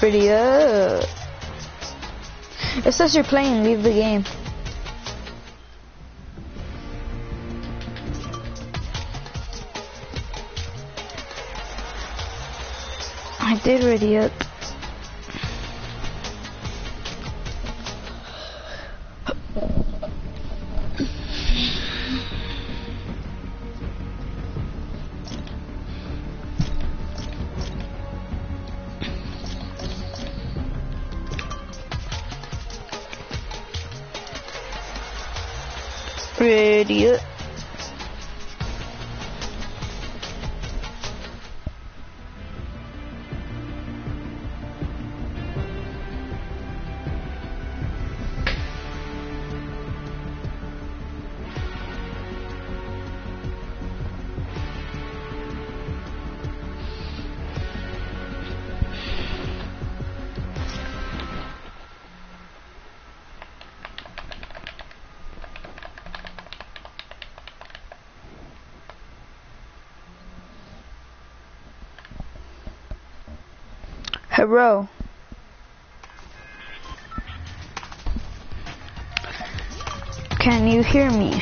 Pretty up. It says you're playing, leave the game. I did ready up. Hello. Can you hear me?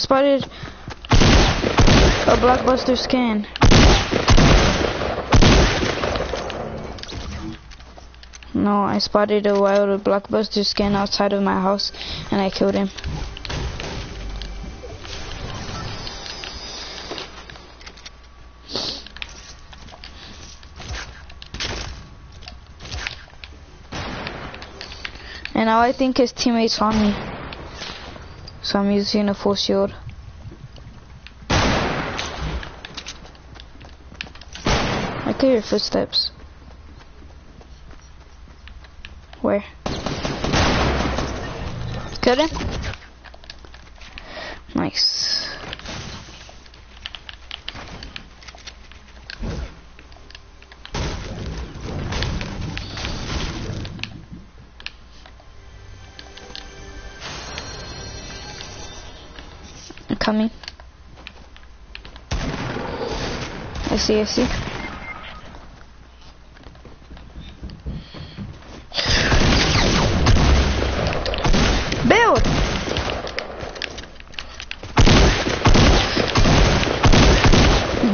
I spotted a blockbuster scan. No, I spotted a wild blockbuster scan outside of my house and I killed him. And now I think his teammates on me. So I'm using a full shield. I hear footsteps. See, I see. Build!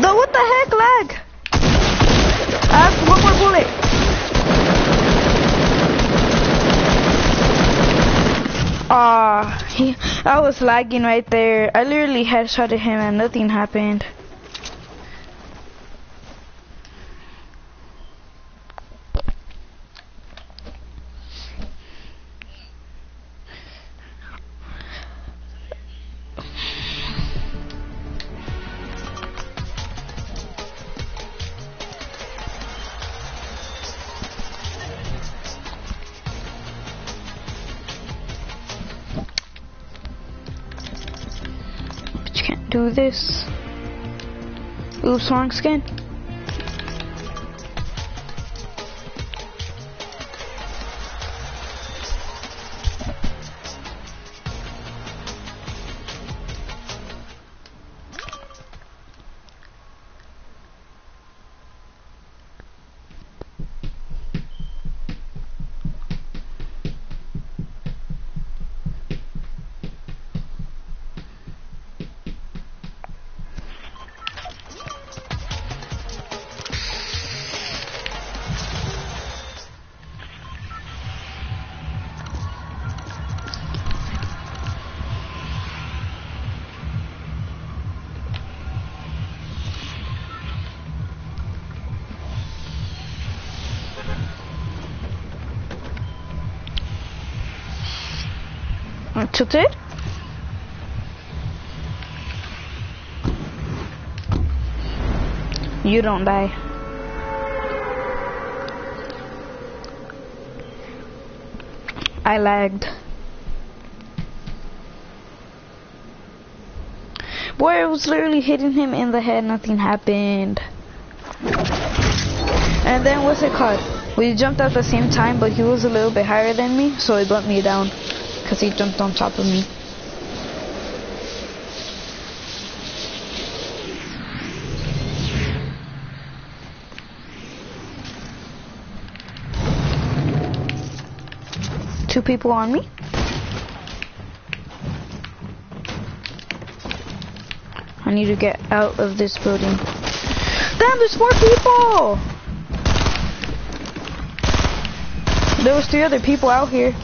The what the heck lag? I have one more bullet. Ah, he, I was lagging right there. I literally headshotted him and nothing happened. This. Oops, wrong skin. Tilted? You don't die. I lagged. Boy, I was literally hitting him in the head, nothing happened. And then what's it called? We jumped at the same time, but he was a little bit higher than me, so he bumped me down. Because he jumped on top of me. Two people on me. I need to get out of this building. Damn, there's four people! There was three other people out here.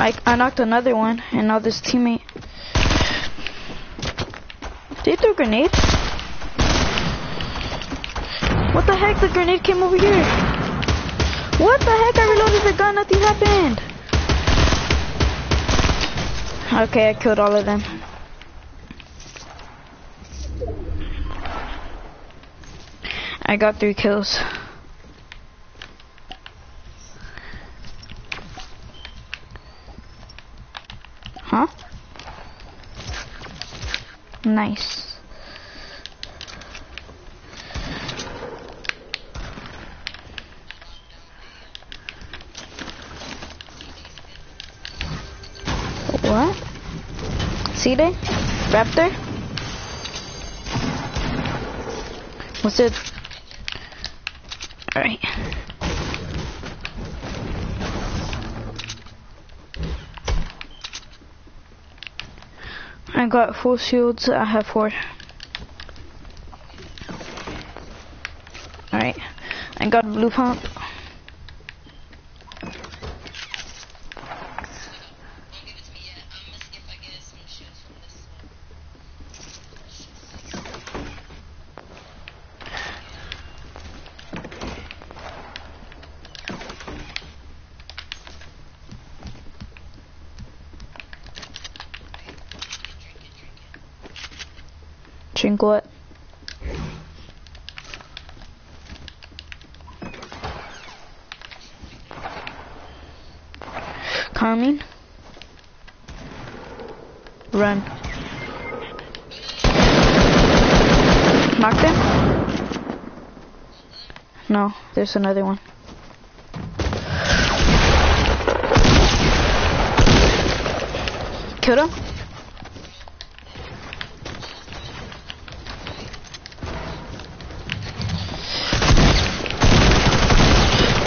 I, I knocked another one, and now this teammate. Did he throw a grenade? What the heck? The grenade came over here. What the heck? I reloaded the gun, nothing happened. Okay, I killed all of them. I got three kills. Huh? Nice. What? See there? Raptor? What's it? Alright. I got full shields, I have four. Alright. I got blue pump. Drink what? Coming. Run. Knocked him? No, there's another one. Killed him?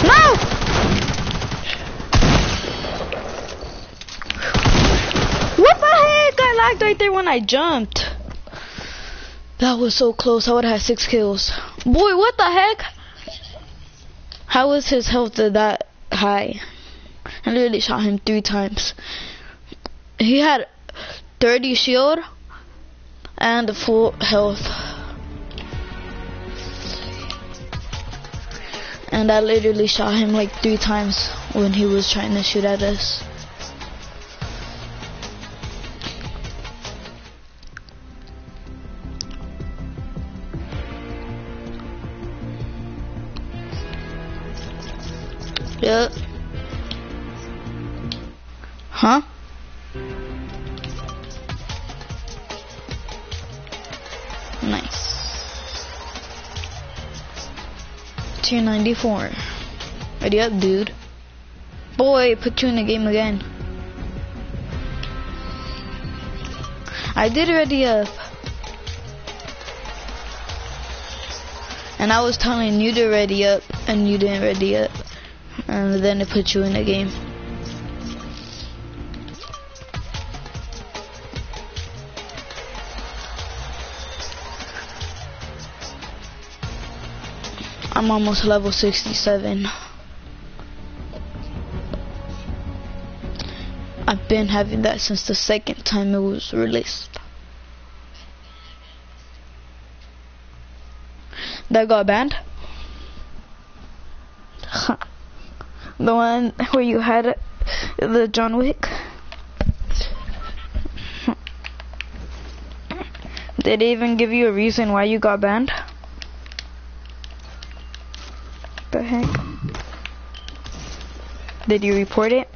No! What the heck? I lagged right there when I jumped. That was so close. I would have had six kills. Boy, what the heck? How was his health that high? I literally shot him three times. He had 30 shield and full health. And I literally shot him like three times when he was trying to shoot at us. 64. Ready up, dude. Boy, put you in the game again. I did ready up. And I was telling you to ready up, and you didn't ready up. And then it put you in the game. I'm almost level 67. I've been having that since the second time it was released. That got banned? the one where you had the John Wick? Did they even give you a reason why you got banned? The heck? Did you report it?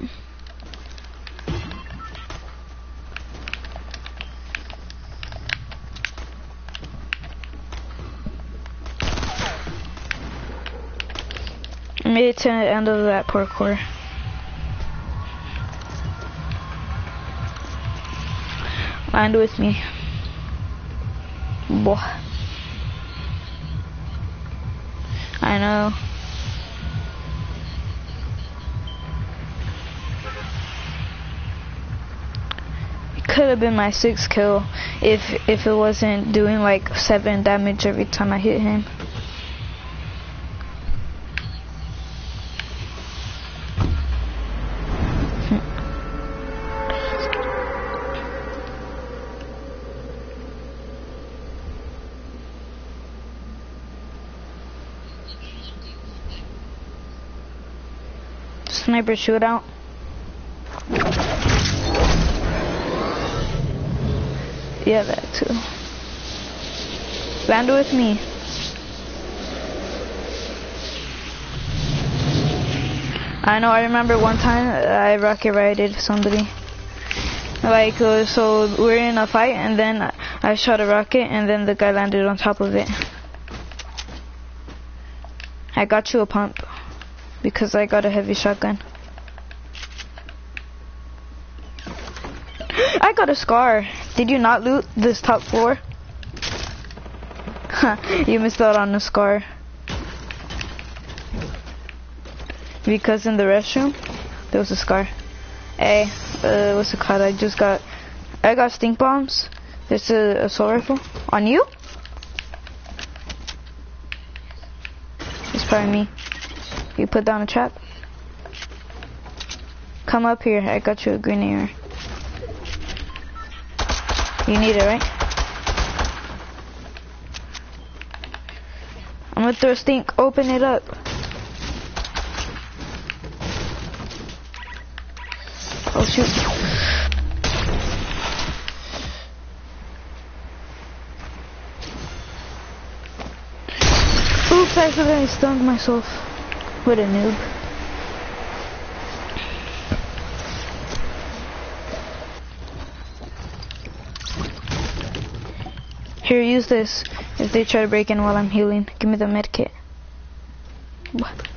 I made it to the end of that parkour. Land with me. Boy. I know. Could have been my sixth kill if if it wasn't doing like seven damage every time I hit him. sniper shootout. Yeah, that too. Land with me. I know, I remember one time I rocket righted somebody. Like, uh, so we're in a fight and then I shot a rocket and then the guy landed on top of it. I got you a pump because I got a heavy shotgun. I got a scar. Did you not loot this top floor? you missed out on the scar. Because in the restroom, there was a scar. Hey, uh, what's it called? I just got, I got stink bombs. There's a assault rifle. On you? It's probably me. You put down a trap? Come up here, I got you a grenade. You need it, right? I'm gonna throw a stink, open it up. Oh shoot. Oops, I accidentally stung myself. What a noob. This if they try to break in while I'm healing. Give me the med kit. What?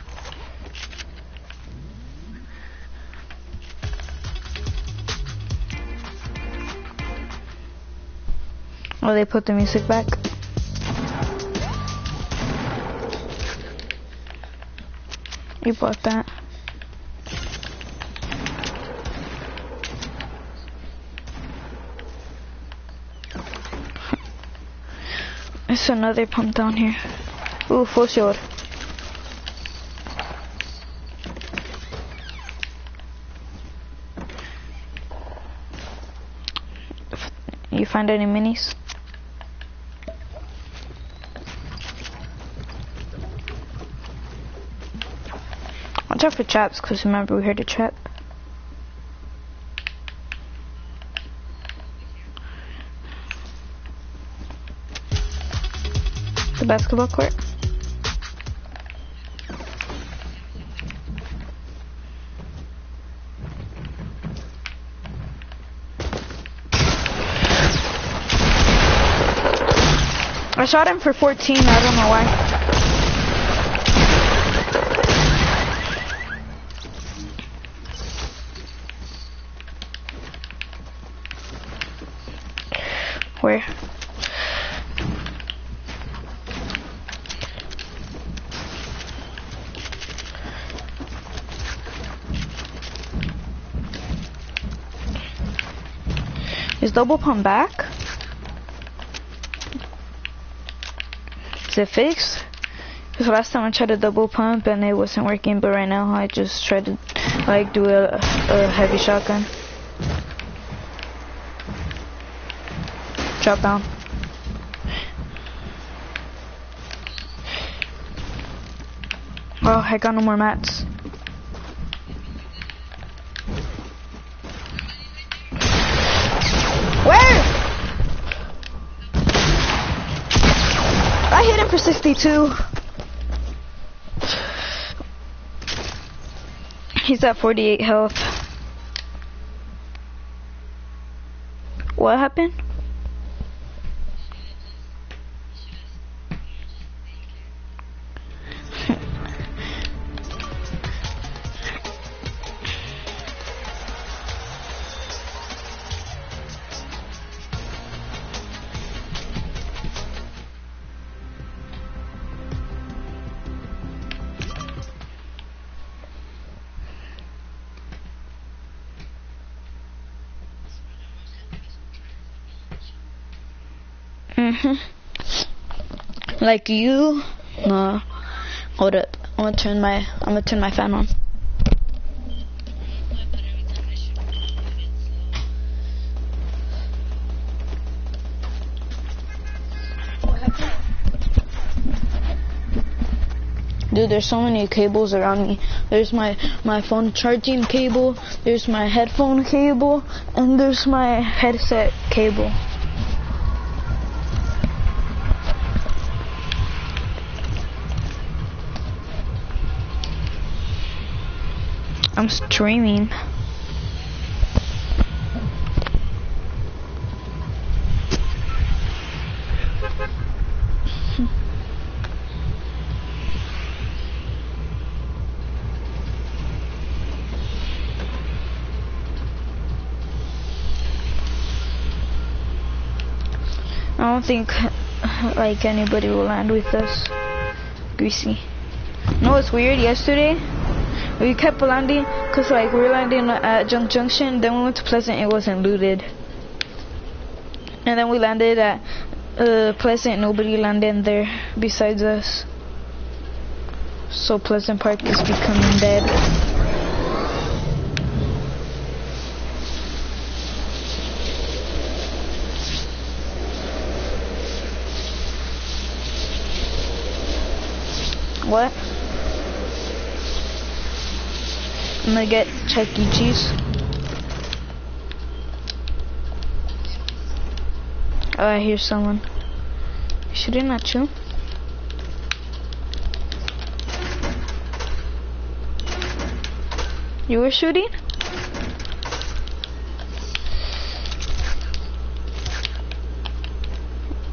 Oh, they put the music back. You bought that. Another pump down here. Ooh, full shield. You find any minis? Watch out for traps, because remember we heard a trap. Basketball court. I shot him for 14, I don't know why. Where? Is double pump back? Is it fixed? Because last time I tried a double pump and it wasn't working, but right now I just tried to like do a, a heavy shotgun. Drop down. Oh, I got no more mats. For 62. He's at 48 health. What happened? Like you? No. Hold up. I'm gonna turn my I'm gonna turn my fan on. Dude, there's so many cables around me. There's my my phone charging cable, there's my headphone cable, and there's my headset cable. I'm streaming. I don't think like anybody will land with us. Greasy. No, it's weird. Yesterday, we kept landing because like we were landing at Junk Junction. Then we went to Pleasant. It wasn't looted. And then we landed at uh, Pleasant. Nobody landed there besides us. So Pleasant Park is becoming dead. What? I'm gonna get Chuck E. Cheese. Oh, I hear someone. Shooting at you. You were shooting?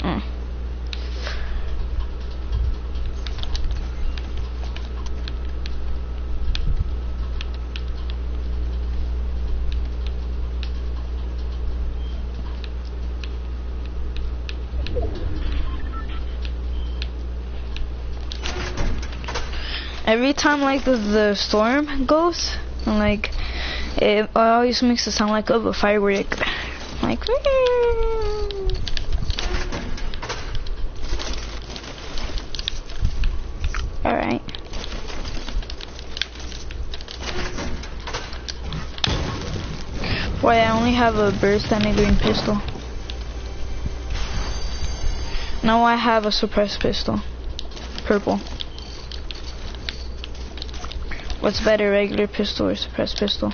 Mm. Every time like the, the storm goes, like it always makes it sound like a firework. Like Alright. Boy, I only have a burst and a green pistol. Now I have a suppressed pistol. Purple. What's better, regular pistol or suppressed pistol?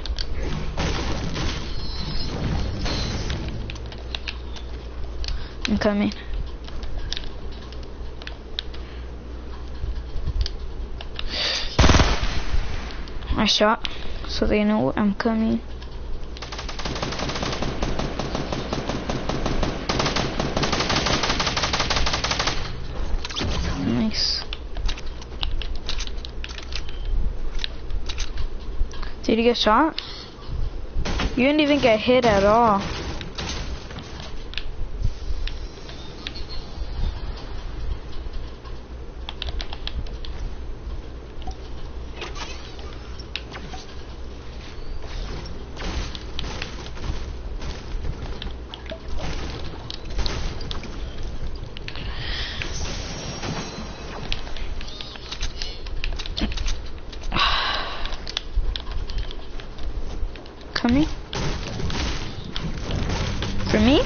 I'm coming. I shot, so they know I'm coming. Did you get shot? You didn't even get hit at all. Coming? For me?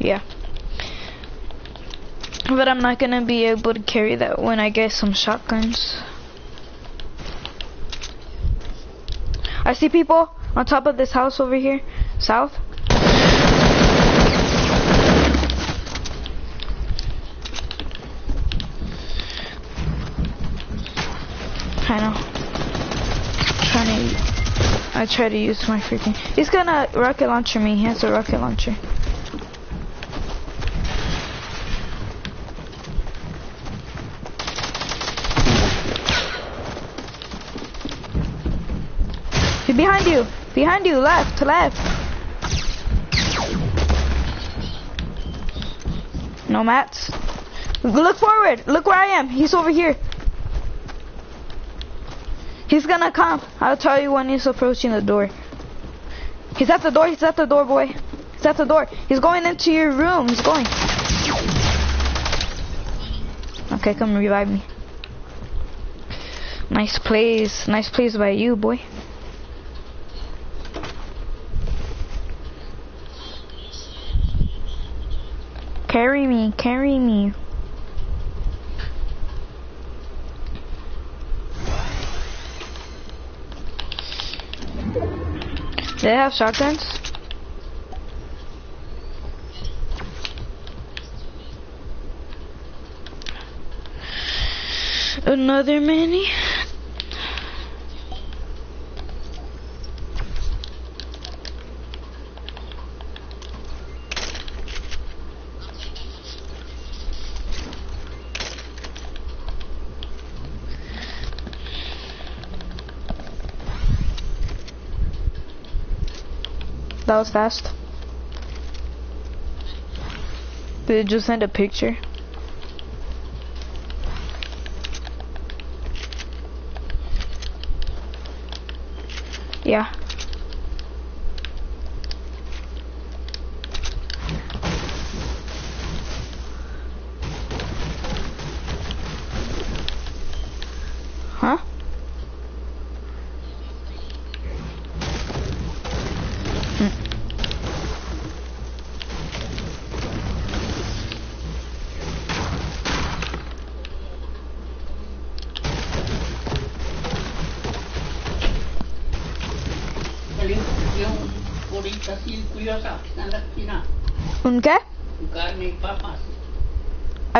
Yeah. But I'm not gonna be able to carry that when I get some shotguns. I see people on top of this house over here, south. I know. Trying to, I try to use my freaking. He's gonna rocket launcher me. He has a rocket launcher. He's behind you. Behind you. Left. Left. No mats. Look forward. Look where I am. He's over here. He's gonna come. I'll tell you when he's approaching the door. He's at the door. He's at the door, boy. He's at the door. He's going into your room. He's going. Okay, come revive me. Nice plays. Nice plays by you, boy. Carry me. Carry me. They have shotguns? Another mini? That was fast. Did it just send a picture?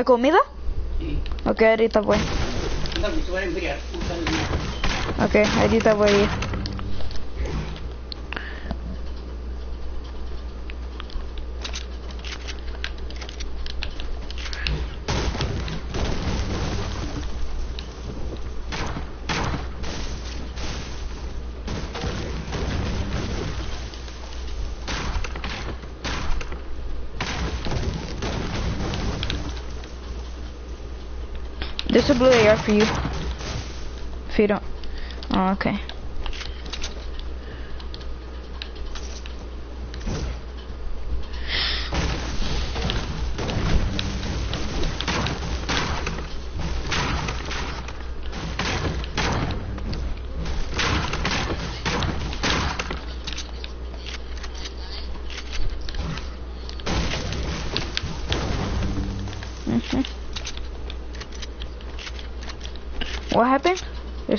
Comida? Sí. Ok, ahorita voy. Ok, ahorita voy a ir. A blue AR for you. If you don't. Oh, okay.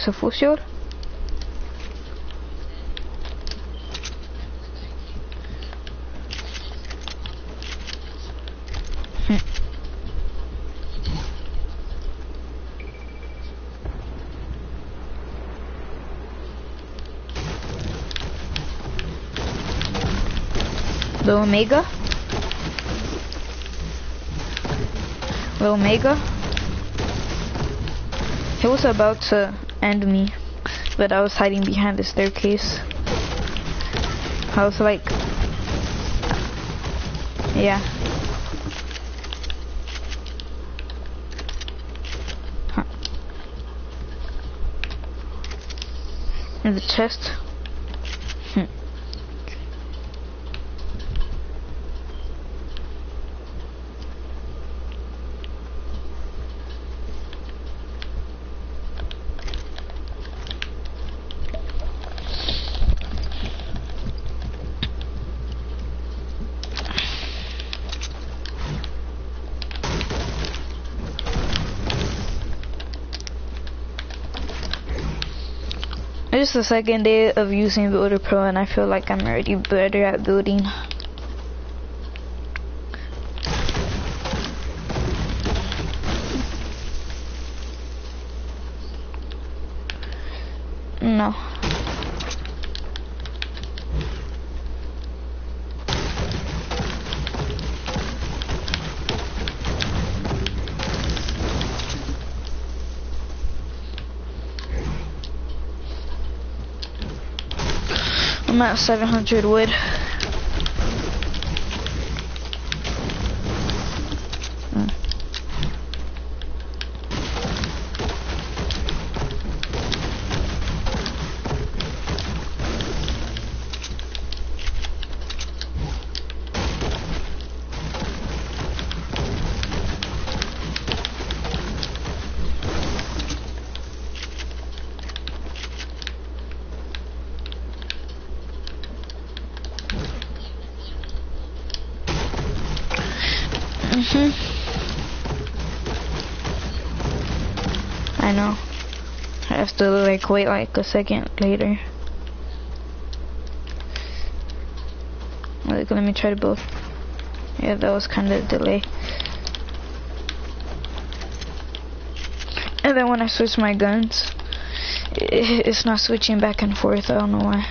Shield? Hmm. The Omega. The Omega. He was about to end me, but I was hiding behind the staircase. I was like, yeah. Huh. In the chest. It's the second day of using Builder Pro and I feel like I'm already better at building. No. I'm at 700 wood. Mm. Mhm. I know. I have wait like a second later. Like, let me try to build. Yeah, that was kind of delay. And then when I switch my guns, it's not switching back and forth. I don't know why.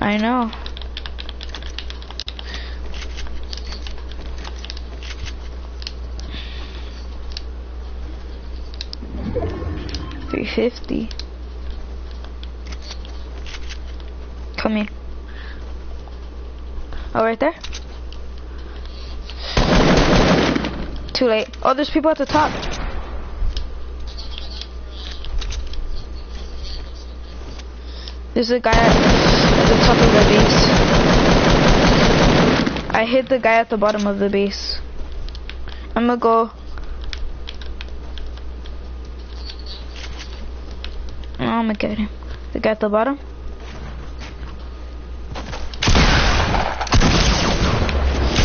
I know. Three fifty. Come here. Oh, right there. Too late. Oh, there's people at the top. There's a guy at the top of the base. I hit the guy at the bottom of the base. I'm gonna go. Him. The guy at the bottom.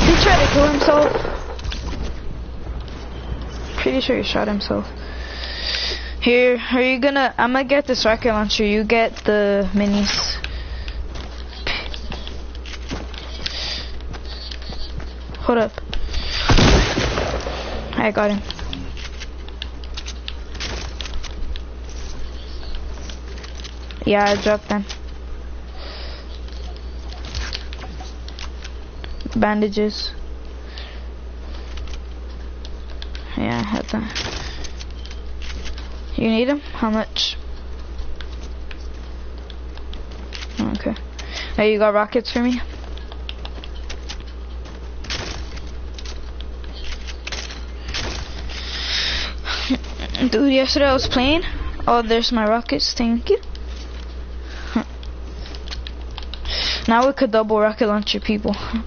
He tried to kill himself. Pretty sure he shot himself. Here, are you gonna? I'm gonna get this rocket launcher. You get the minis. Hold up. I got him. Yeah, I dropped them. Bandages. Yeah, I have them. You need them? How much? Okay. Hey, you got rockets for me? Dude, yesterday I was playing. Oh, there's my rockets. Thank you. Now we could double rocket launcher people. oh,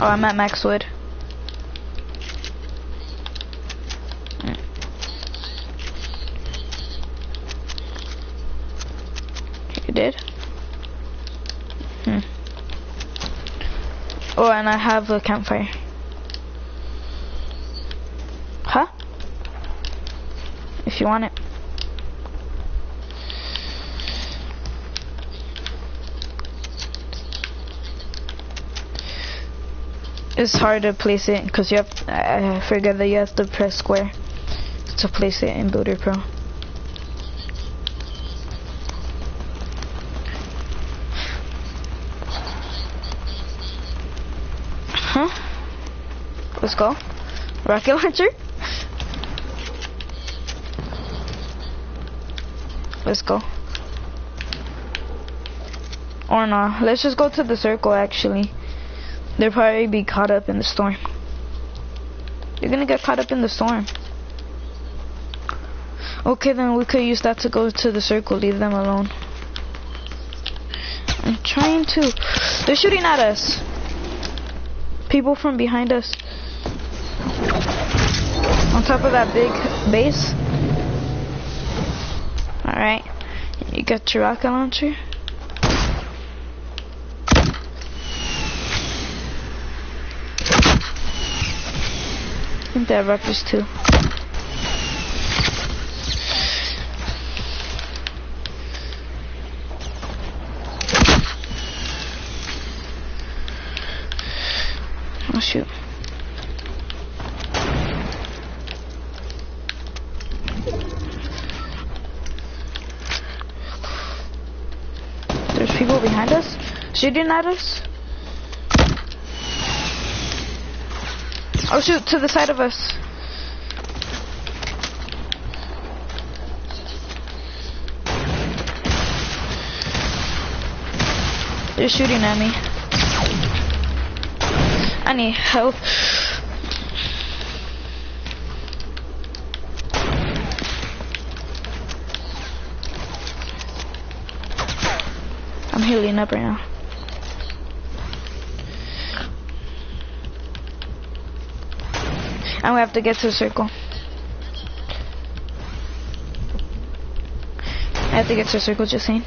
I'm at max wood. You did? Hmm. Oh, and I have a campfire. Huh? If you want it. It's hard to place it because you have. To, I forget that you have to press square to place it in Builder Pro. Huh? Let's go. Rocket launcher. Let's go. Or not. Let's just go to the circle actually. They'll probably be caught up in the storm. You're gonna get caught up in the storm. Okay, then we could use that to go to the circle. Leave them alone. I'm trying to. They're shooting at us. People from behind us. On top of that big base. Alright. You got your rocket launcher? Think have rockets too. Oh shoot. There's people behind us shooting at us. Oh shoot, to the side of us. They're shooting at me. I need help. I'm healing up right now. And we have to get to the circle. I have to get to the circle, just saying.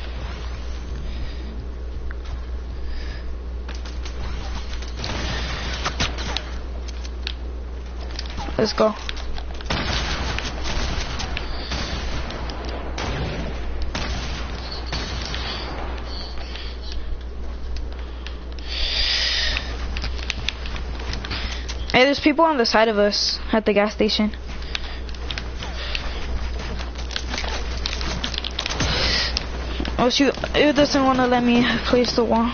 Let's go. There's people on the side of us at the gas station. Oh shoot, it doesn't want to let me place the wall.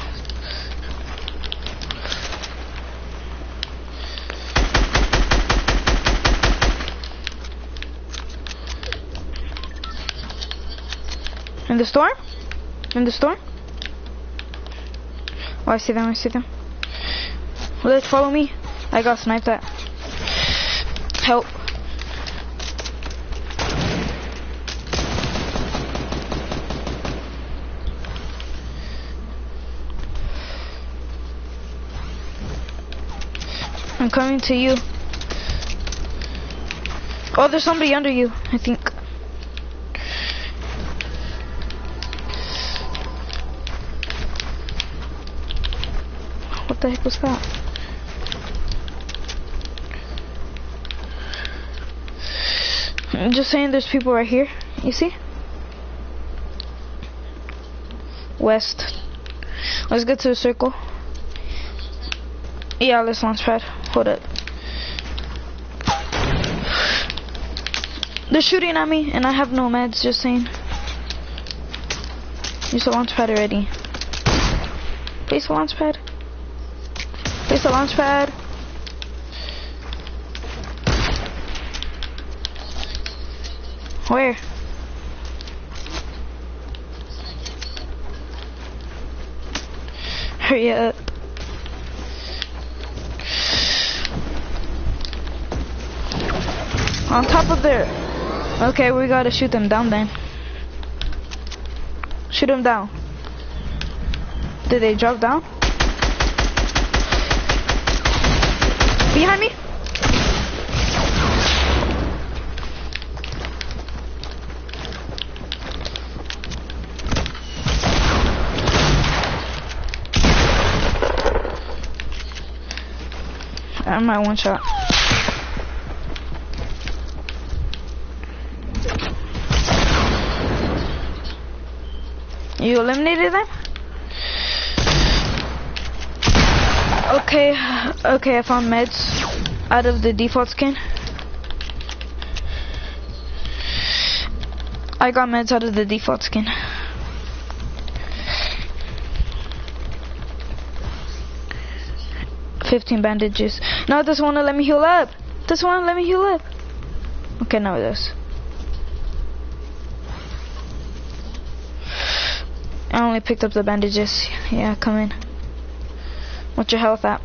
In the storm? In the storm? Oh, I see them, I see them. Let's follow me. I got sniped at. Help. I'm coming to you. Oh, there's somebody under you, I think. What the heck was that? I'm just saying there's people right here. You see? West. Let's get to the circle. Yeah, let's launch pad. Hold up. They're shooting at me and I have no meds, just saying. Use the launch pad already. Place the launch pad. Place the launch pad. Where? On top of there. Okay, we gotta shoot them down then. Shoot them down. Did they drop down? Behind me? My one shot. You eliminated them? Okay, okay, I found meds out of the default skin. I got meds out of the default skin. 15 bandages. No, this one let me heal up. This one let me heal up. Okay, now this. I only picked up the bandages. Yeah, come in. What's your health at?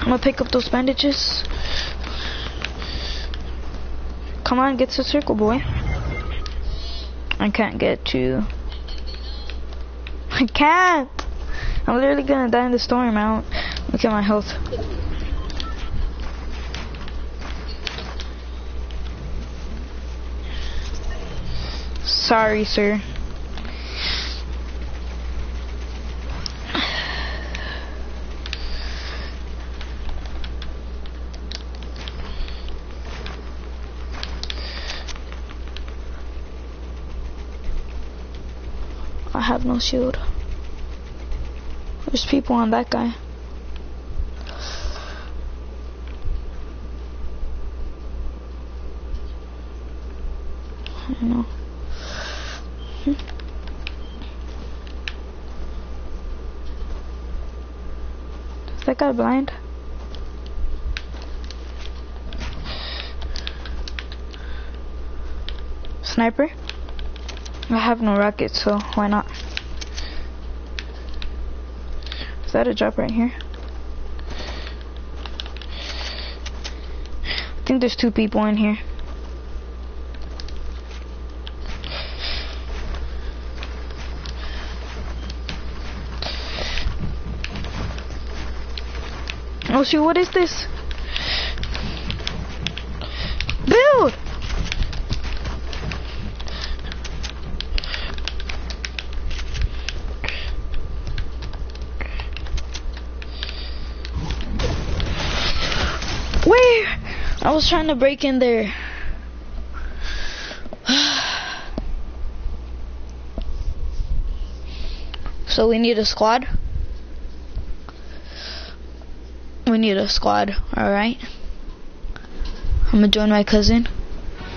I'm gonna pick up those bandages. Come on, get to the circle, boy. I can't get to... I can't! I'm literally gonna die in the storm out. Look at my health. Sorry, sir. Have no shield. There's people on that guy. I know. Hmm. Is that guy blind? Sniper? I have no rockets, so why not? That a drop right here? I think there's two people in here. Oh shoot, what is this? Build! Where? I was trying to break in there. so we need a squad? We need a squad, alright? I'm gonna join my cousin.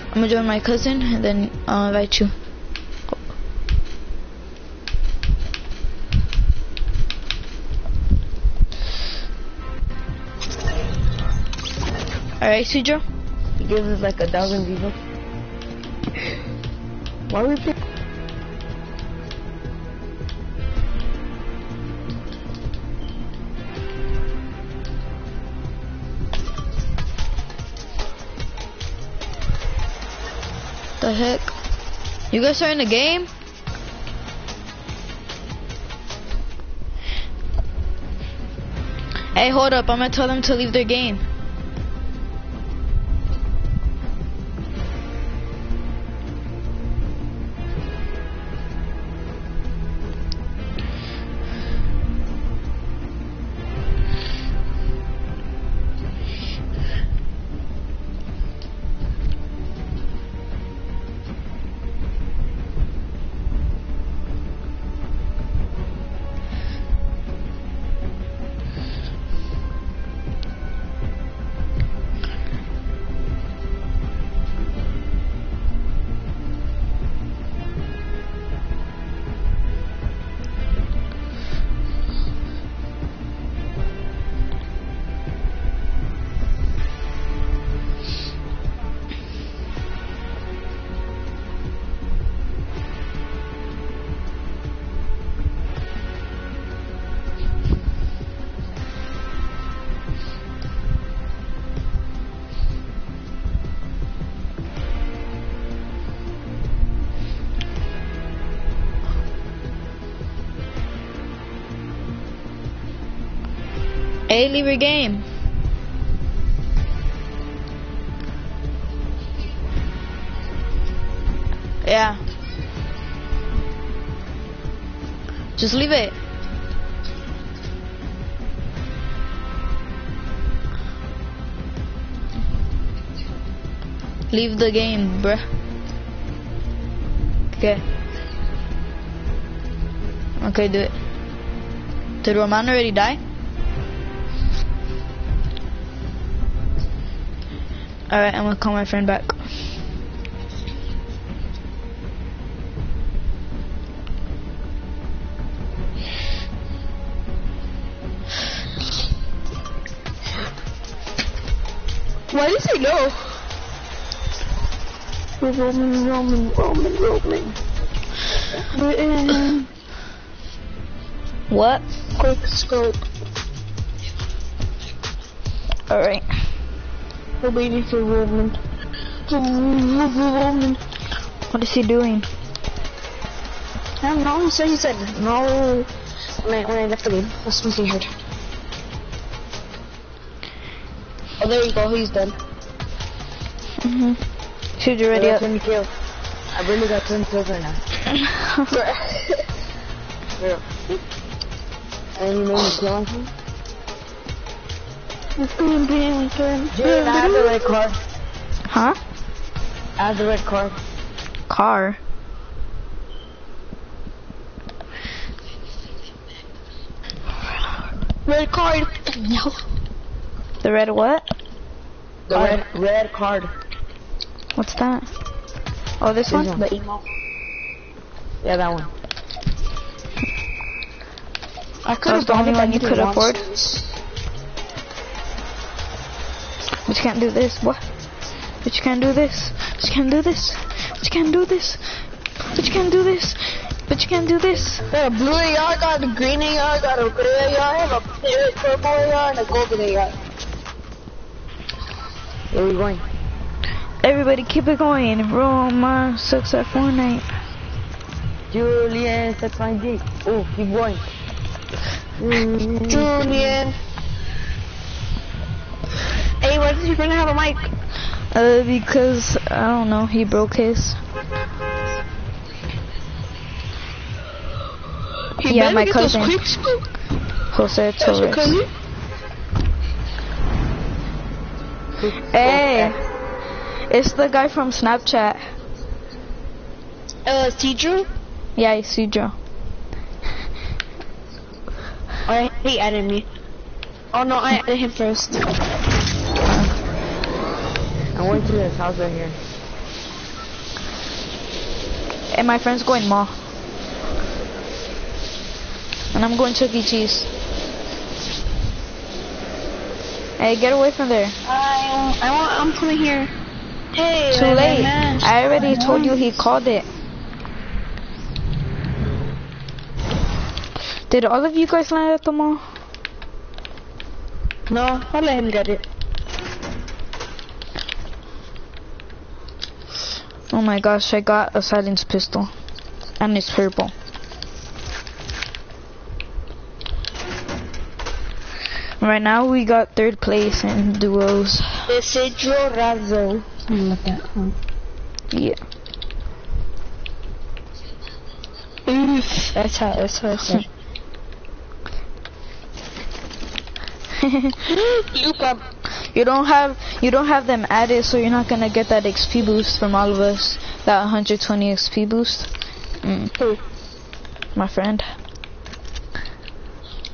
I'm gonna join my cousin and then I'll invite you. Alright, Sujo? He gives us like a thousand V-Bucks. Why we pick? The heck? You guys are in the game? Hey, hold up. I'm gonna tell them to leave their game. Your game. Yeah. Just leave it. Leave the game, bruh. Okay. Okay, do it. Did Roman already die? Alright, I'm gonna call my friend back. Why does he know? We're We're in. What? Quick scope. Alright. Waiting for Roman. Roman. What is he doing? I don't know, so he said no when I, when I left the game. That's what he heard. Oh, there you go, he's done. Mm-hmm. Shoot you ready I up. got 20 kills. I really got 20 kills right now. Bro. And you made me kill Dude, I have the red card. huh? I have the red card. Car. Red card. No. The red what? The red, red card. What's that? Oh, this This one? one. The emo. Yeah, that one. I could have the bought only it, one you could afford? to. But you can't do this. What? But you can't do this. But you can't do this. But you can't do this. But you can't do this. But you can't do this. Got a blue AR, got a green AR, got a gray AR, a purple AR, and a golden AR. Where are we going? Everybody keep it going. Roma sucks at Fortnite. Julian, that's my dick. Oh, keep going. Julian. Hey, why does your friend have a mic? Uh, because, I don't know, he broke his. He Yeah, my cousin. Jose Torres. cousin? Hey! It's the guy from Snapchat. Uh, teacher? Yeah, I see Joe. Oh, he added me. Oh no, I added him first. I went to his house right here. And my friend's going mall. And I'm going Chuck E. Cheese. Hey, get away from there. I, I want, I'm coming here. Hey, Too late. man. I already told you he called it. Did all of you guys land at the mall? No, I'll let him get it. Oh my gosh, I got a silenced pistol. And it's purple. Right now we got third place in duos. Isidro Razzo. Something like that. Huh? Yeah. Oof. That's how. That's how it's said. Luca. you don't have you don't have them added so you're not gonna get that XP boost from all of us. That 120 XP boost. Mm. Who? My friend.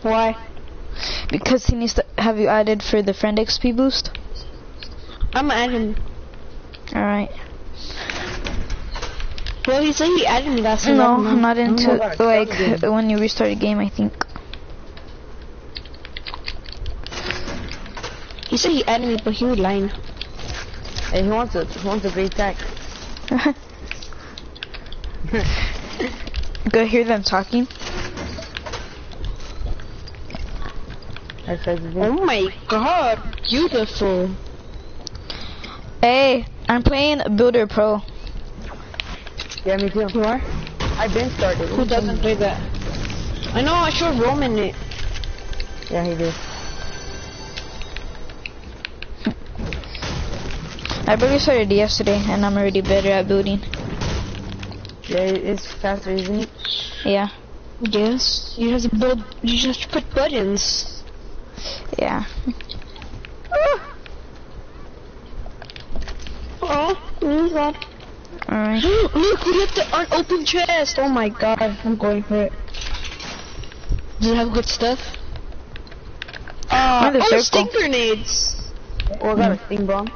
Why? Because he needs to have you added for the friend XP boost. I'm adding. Alright. Well, he said he added me. That's No, I'm not into my God, like when you restart a game I think. He said he added me, but he was lying. And he wants a he wants a great tech. Go hear them talking. Oh my god, beautiful. Hey, I'm playing Builder Pro. Yeah, me too. You are? I've been started. Who doesn't play that? I know, I showed Roman it. Yeah, he did. I barely started yesterday and I'm already better at building. Yeah, it's faster, isn't it? Yeah, Yes. You have to build, you just put buttons. yeah. Oh, oh god. Alright. Look, we have the unopened chest. Oh my god, I'm going for it. Does it have good stuff? Uh, oh, circle. stink grenades. Oh, I got a stink bomb.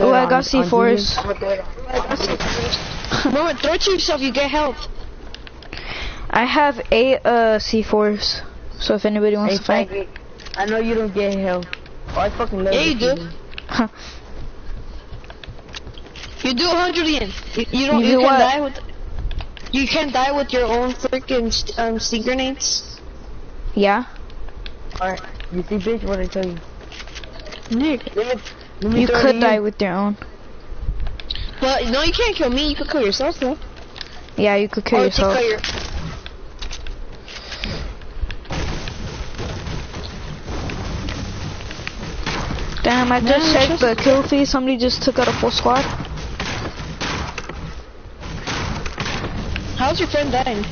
Oh, I got C4s. Moment, throw it to yourself, you get health. I have eight uh C4s. So if anybody wants Hey, to fight. faggot. I know you don't get health. Oh, I fucking love Yeah, this you do. season. You do 100 again. You, you don't. You You, do can what? die with. You can die with your own freaking um sea grenades. Yeah. Alright, you see, bitch, what I tell you? Nick. Let me, You throw could to die with your own. But no, you can't kill me. You could kill yourself though. Yeah, you could kill or yourself. Take out your. Damn, I just No, checked the kill feed. Somebody just took out a full squad. How's your friend dying?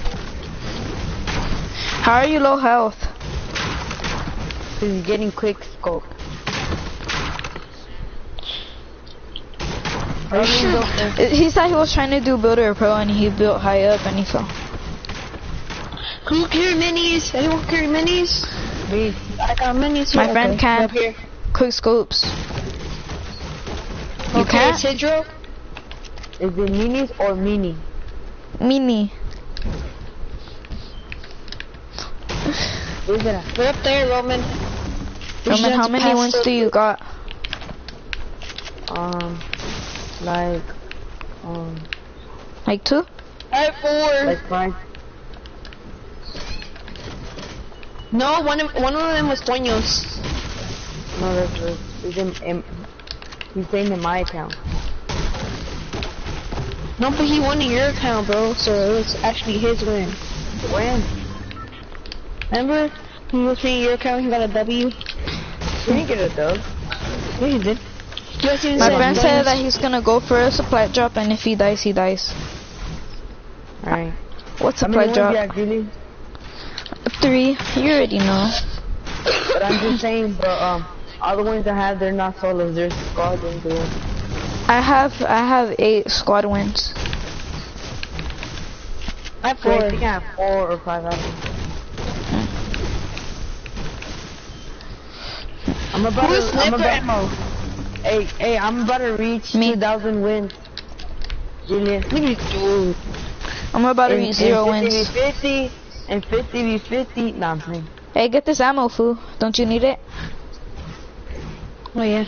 How are you low health? Cause he's getting quick scope. Are you sure? Uh, He said he was trying to do builder pro and he built high up and he fell. Who carry minis? Anyone carry minis? Me, I got minis. My friend Okay, can. Up here. Quick scopes. You okay, can't? Sidro. is it minis or mini? Mini. Where's it at? We're up there, Roman. Roman, how many ones do you got? Um, like, um, Like two? I have four. like five. no, one of one of them was Toño's. No, that's right. He's in, in, he's saying in my account. No, but he won in your account, bro. So it was actually his win. When? Remember? He was playing your account. He got a W. He didn't get a dub. Yeah, he did. You guys My friend said that he's gonna go for a supply drop and if he dies, he dies. Alright. What How supply many wins drop? you have, Three. You already know. But I'm just saying, but, um, all the ones I have, they're not solos, they're squad wins. or- I have I have eight squad wins. I have So I four. think I have four or five of them. I'm about Who's to, I'm sniper about, ammo? Hey, hey, I'm about to reach Me. 2,000 wins. Julian. Dude. I'm about to reach zero and wins. 50 v 50, and 50 v 50. Nah, I'm playing. Hey, get this ammo, fool. Don't you need it? Oh yeah.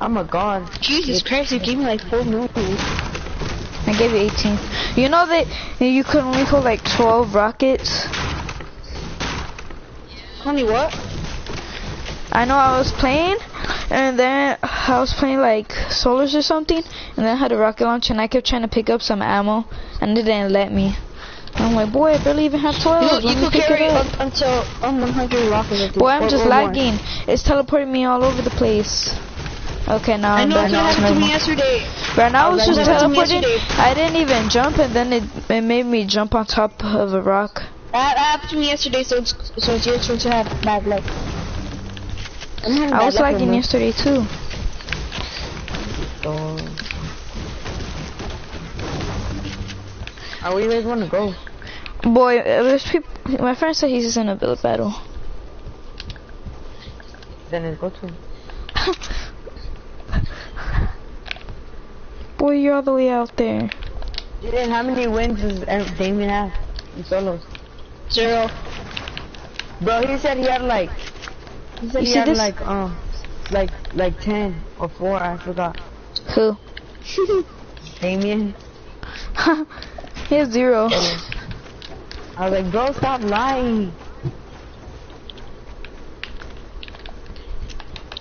I'm a god. Jesus Christ, you gave me like four million. I gave you 18. You know that you could only hold like 12 rockets? Honey, what? I know I was playing, and then I was playing like solars or something, and then I had a rocket launcher, and I kept trying to pick up some ammo, and it didn't let me. I'm like, boy, I barely even have 12. You, you could carry up. up until um 100 rockets. I think, Boy, I'm or- just or more. lagging. It's teleporting me all over the place. Okay, now I I'm back. that's what happened to me yesterday. Right now, I was just teleporting. I didn't even jump, and then it, it made me jump on top of a rock. That happened to me yesterday, so it's so it's your turn to have bad luck. I'm I was lagging yesterday too. So, where you guys want to go? Boy, uh, there's people. My friend said he's in a build battle. Then let's go to him. Boy, you're all the way out there. Julian, how many wins does Damien have in solos? Zero. Bro, he said he had like, he said You he had this? like, um, like, like 10 or 4, I forgot. Who? Damien. he has zero. I was like, bro, stop lying.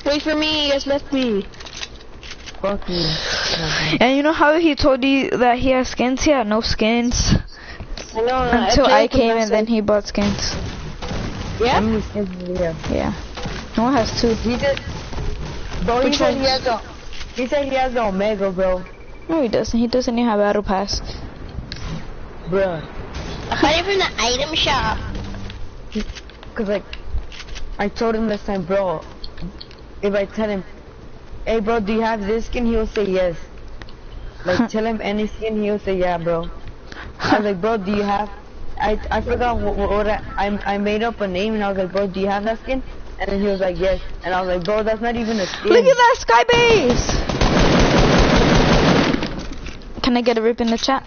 Wait for me, you guys left me. Fuck you. And you know how he told you that he has skins? He had no skins I know. until I him came, and then he bought skins. Yeah. many skins do you have? Yeah. No one has two. He just, bro, he said he has a, he said he has the Omega, bro. No, he doesn't. He doesn't even have battle pass. Bro. I got it from the item shop. Cause like, I told him last time, bro, if I tell him, hey bro, do you have this skin? He'll say yes. Like tell him any skin, he'll say yeah, bro. I was like, bro, do you have? I I forgot what, what, what I, I I made up a name and I was like, bro, do you have that skin? And then he was like, yes. And I was like, bro, that's not even a skin. Look at that sky base! Can I get a rip in the chat?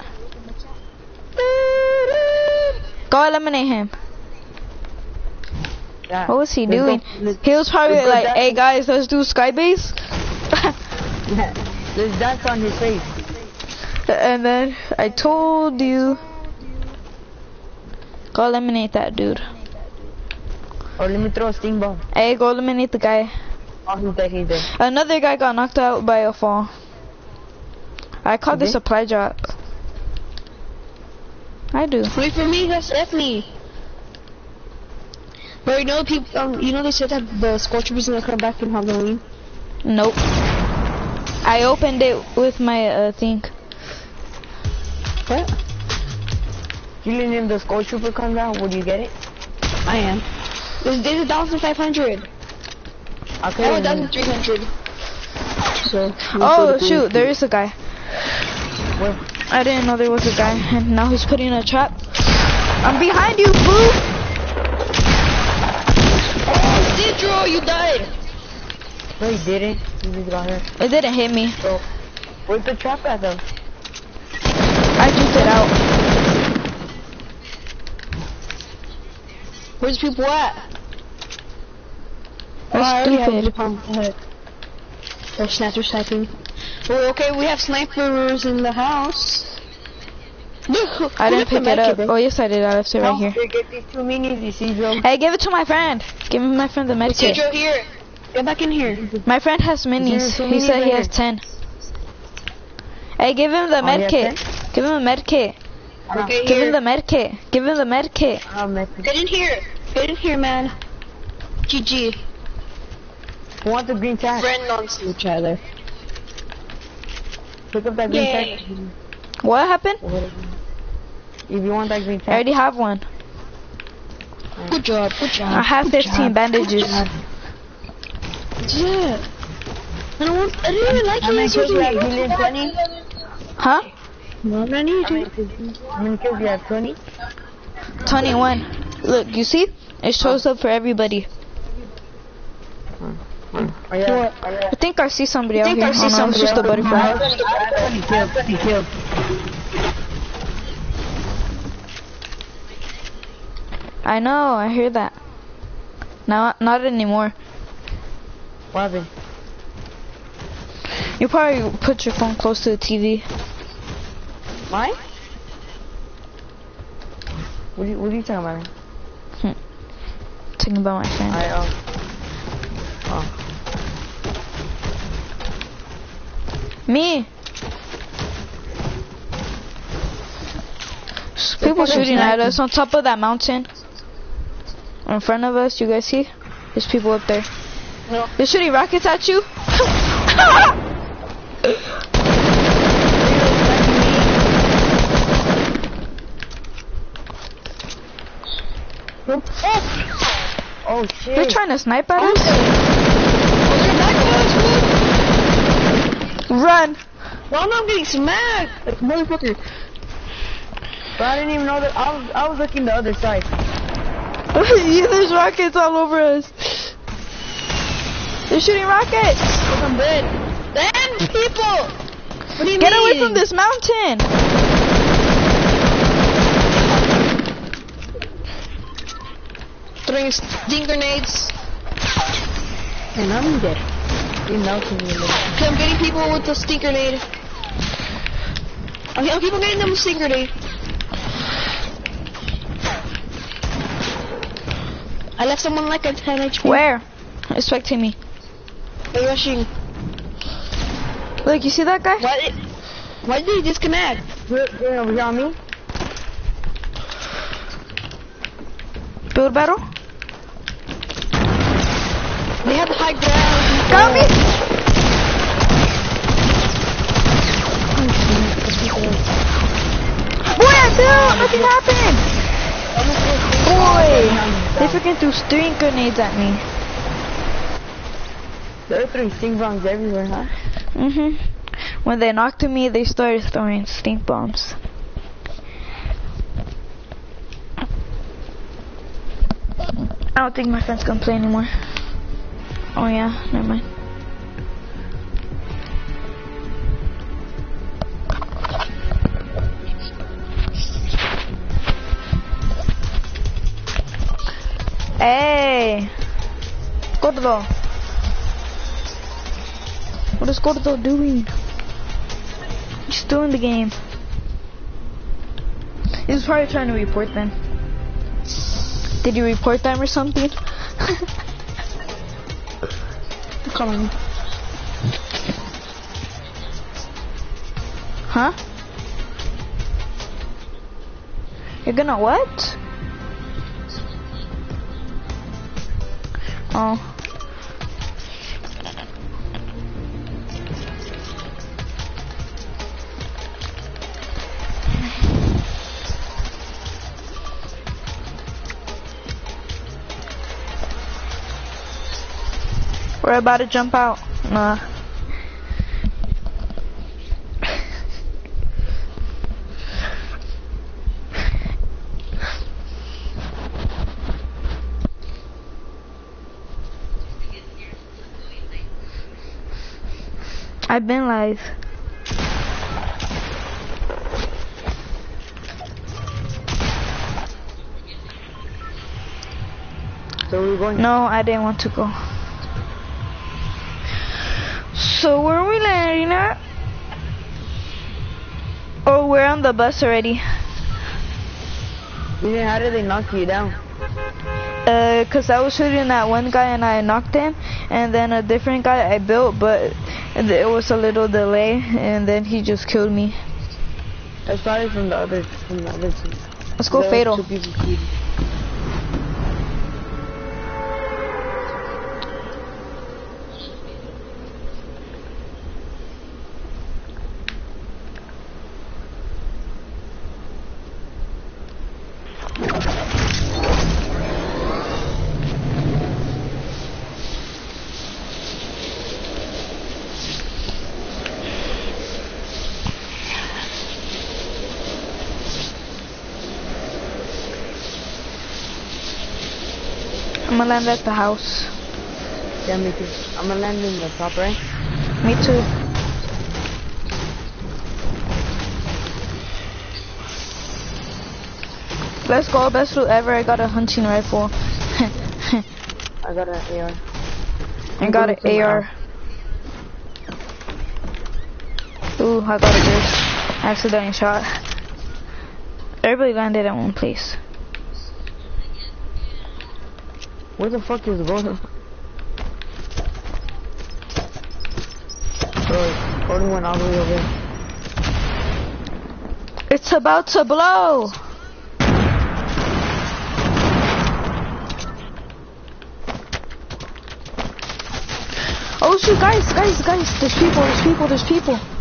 Go eliminate him. Yeah. What was he Let's doing? let's- He was probably like, hey guys, let's do sky base. There's dots on his face. And then I told you. Go eliminate that dude. Or let me throw a stink bomb. Hey, go eliminate the guy. Oh, he's dead, he's dead. Another guy got knocked out by a fall. I caught the Did? supply drop. I do. Wait for me, that's Stephanie. Bro, you know people, um, you know they said that the Scorchers gonna come back in Halloween. Nope. I opened it with my uh, thing. What? Killing him, the Skull Trooper comes out, would you get it? I am. There's, there's a thousand five hundred. I'll I kill have a thousand three hundred. So. Oh shoot, there is a guy. Where? I didn't know there was a guy, and now he's putting a trap. I'm behind you, boo! Oh, Sidro, you died. No, he didn't. He just got hurt. It didn't hit me. So, where's the trap at though? I just it out. Where's people at? That's oh, I already have stupid. the. They're snatcher sniping. Well, okay, we have snipers in the house. Look, I didn't pick it up. Oh yes, I did. I left it right oh, here. Here, get these two minis. Hey, give it to my friend. Give my friend the med kit. Sidro, here. Get back in here. My friend has minis. He minis said he has ten. Hey, give him the Oh, he med has kit. Give him a med kit. Okay, Give him the med kit. Give him the med kit. Oh, man. Get in here. Get in here, man. GG. Who wants the green tag? Friend on each other. Pick up that green Yay. tag. What happened? If you want that green tag. I already have one. Good job. Good job. I have good 15 job, bandages. Yeah. I don't want. I didn't even like How many it. kills do you have? Million twenty? Huh? No, I need How many to. kills- how many kills you have? Twenty? 21. Look, you see? It shows up for everybody. Oh yeah. I think I see somebody out think here. I see oh, no, it's somebody just a butterfly. Twenty kills. Twenty kills. I know, I hear that. Now, not anymore. What happened? You probably put your phone close to the TV. Mine? What are you, what are you talking about? Talking about my friend. I um. Oh. Me. People shooting at us on top of that mountain. In front of us, you guys see? There's people up there. No. They're shooting rockets at you. Oh Oh, shit. They're trying to snipe at us. Oh, Run. Well, I'm getting smacked. Like, motherfucker. But I didn't even know that. I was, I was looking the other side. Yeah, There's rockets all over us. They're shooting rockets. I'm dead. Damn people. What do you Get mean? away from this mountain. Throwing stink grenades. And I'm dead. You're melting me. Okay, I'm getting people with the stink grenade. Okay, I'm people getting them with stink grenade. I left someone like a 10 HP. Where? Expecting me. They're rushing. Look, you see that guy? Why did, why did they disconnect? Here, over here on me. Build battle? They have high ground. Me! Boy, I fell! Nothing happened! Boy! They freaking threw string grenades at me. They're throwing stink bombs everywhere, huh? Mm-hmm. When they knocked me, they started throwing stink bombs. I don't think my friend's gonna play anymore. Oh yeah, never mind. Hey! Gordo! What is Gordo doing? He's in the game. He's probably trying to report them. Did you report them or something? Coming. Huh? You're gonna what? Oh. We're about to jump out. Nah. I've been live. So we're going. No, I didn't want to go. So where are we landing at? Oh, we're on the bus already. Then how did they knock you down? Uh, cause I was shooting at one guy and I knocked him, and then a different guy I built, but it was a little delay, and then he just killed me. That's probably from the other, from the other team. Let's go fatal. Gonna land at the house. Yeah, me too. I'm gonna land in the top right. Me too. Let's go, best loot ever. I got a hunting rifle. I got an AR. I got an AR. Ooh, I got a good accidentally shot. Everybody landed at one place. Where the fuck is Golden? Bro, Golden went all the way over. It's about to blow. Oh shoot, guys, guys, guys, there's people, there's people, there's people.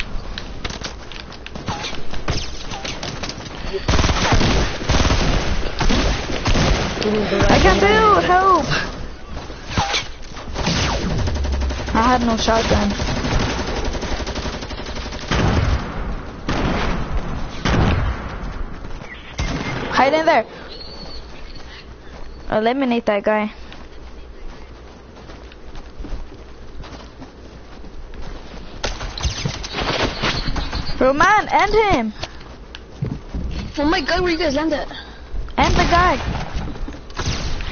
I can't build, help! I had no shotgun. Hide in there. Eliminate that guy. Roman, end him! Oh my god, where you guys land at? End the guy!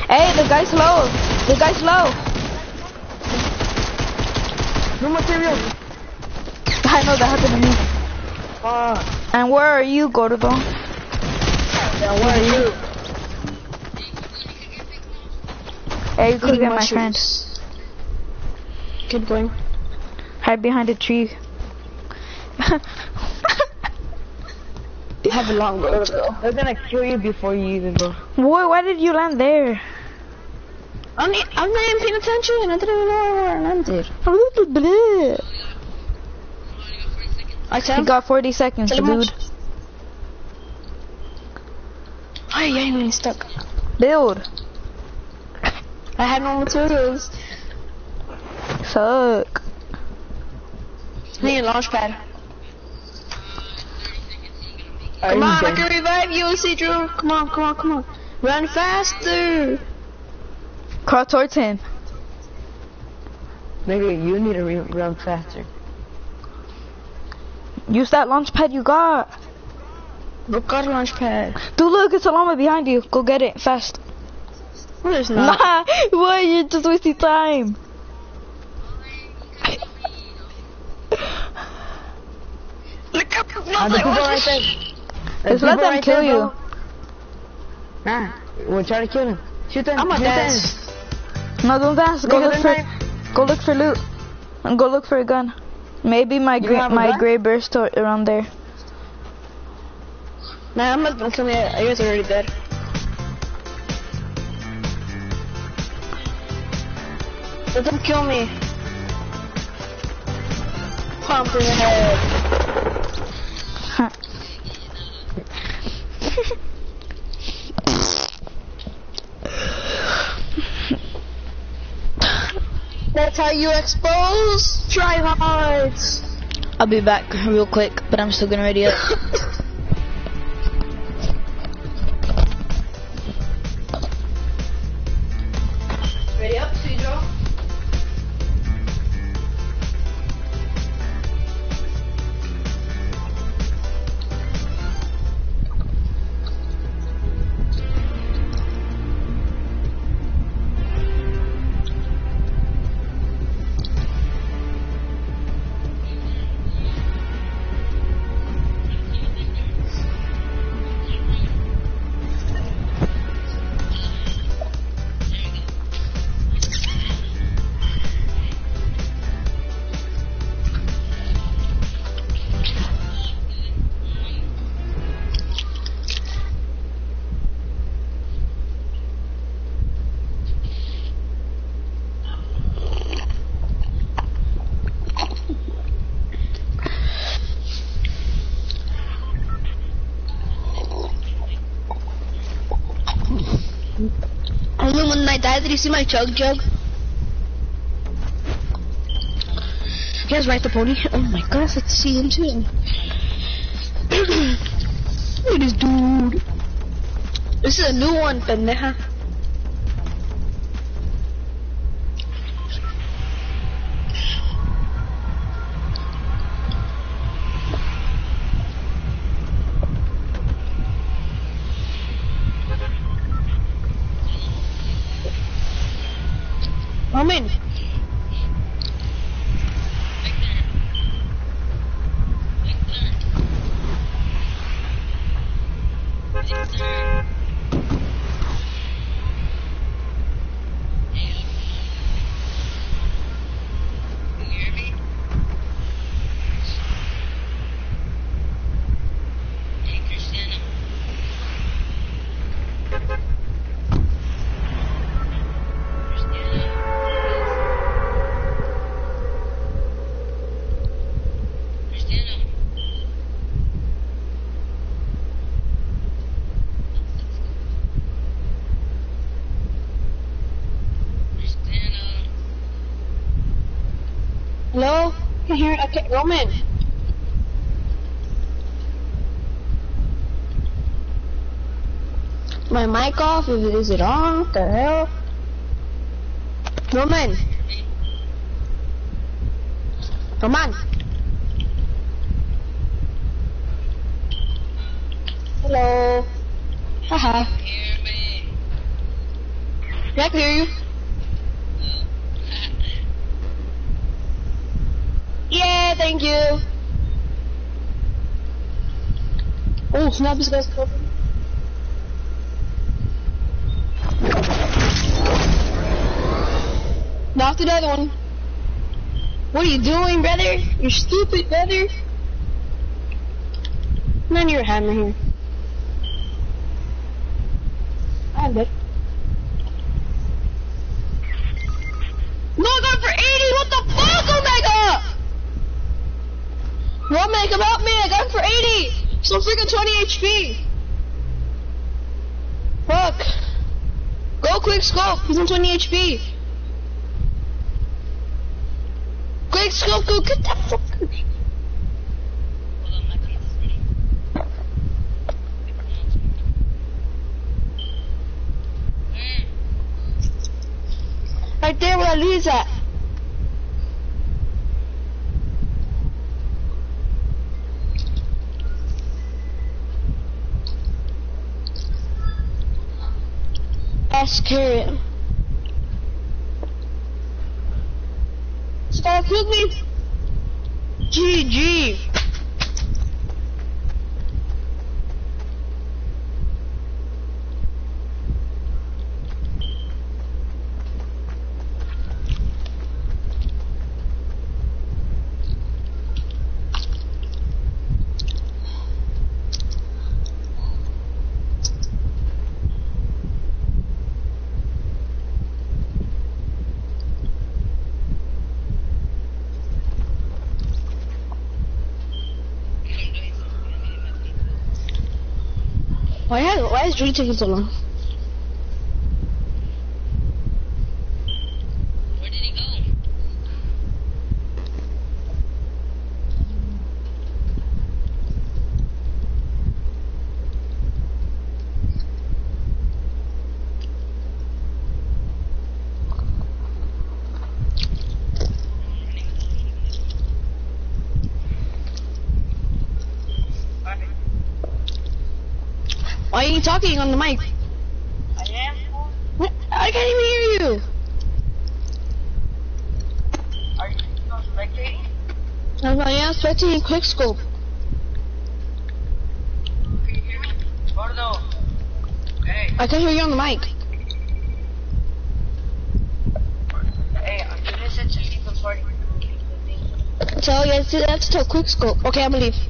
Hey, the guy's low! The guy's low! No material! I know that happened to me. Fuck. And where are you, Gordo? Yeah, where are you? Hey, you could get my friend. mushrooms. Keep going. Hide behind a tree. You have a long road to go. They're gonna kill you before you even go. Boy, why did you land there? I'm, I'm not even paying attention. I didn't know where I landed. I You can. got 40 seconds, dude. what- Ay, ay, I'm stuck. Build. I had no materials. Suck. I need a launch pad. Come on, I can revive you, Cedro. Come on, come on, come on. Run faster. Crawl towards him. Nigga, you need to re- run faster. Use that launch pad you got. Look, got a launch pad. Dude, look, it's a llama behind you. Go get it fast. No, there's not. Nah, why? You're just wasting time. Look up. Uh, the people right there. The Just let them right kill there, you. bro. Nah, we'll try to kill them. Shoot them. I'm a shoot dance. them. No, don't dance. Go look for, go look for loot, and go look for a gun. Maybe my gray, my gun? gray burst or- around there. Nah, I'm not gonna kill me. I guys are already dead. Let them kill me. Pump in the head. That's how you expose tryhards. I'll be back real quick, but I'm still getting ready up. Ready up, did you see my chug jug? You guys ride the pony? Oh my gosh, let's see him too. Look at this dude. This is a new one, pendeja. Roman. Hello? I can hear it. My mic off? Is it, is it on? What the hell? Roman. Roman. Hello. Haha. Yeah, I can hear you. Yeah, thank you. Oh, snap, this guy's covered. Knocked another one. What are you doing, brother? You're stupid, brother. None of your hammer here. I'm dead. No, I got it for 80! What the fuck, Omega? Roman, come help me! I got him for 80! So freaking 20 HP! Fuck! Go quick scope, he's on 20 HP! Quick scope, go get that fucker! Right there where I lose at. S carrot. Stop with me. GG. Why, has, why is Judy taking Why are you talking on the mic? I am. What? I can't even hear you. Are you still spectating? I'm like, yeah, spectating quick scope. Can you hear me? Gordo. Hey, I can hear you on the mic. hey, I'm gonna leave the party. Tell you have to, have to tell quick scope. Okay, I'm gonna leave.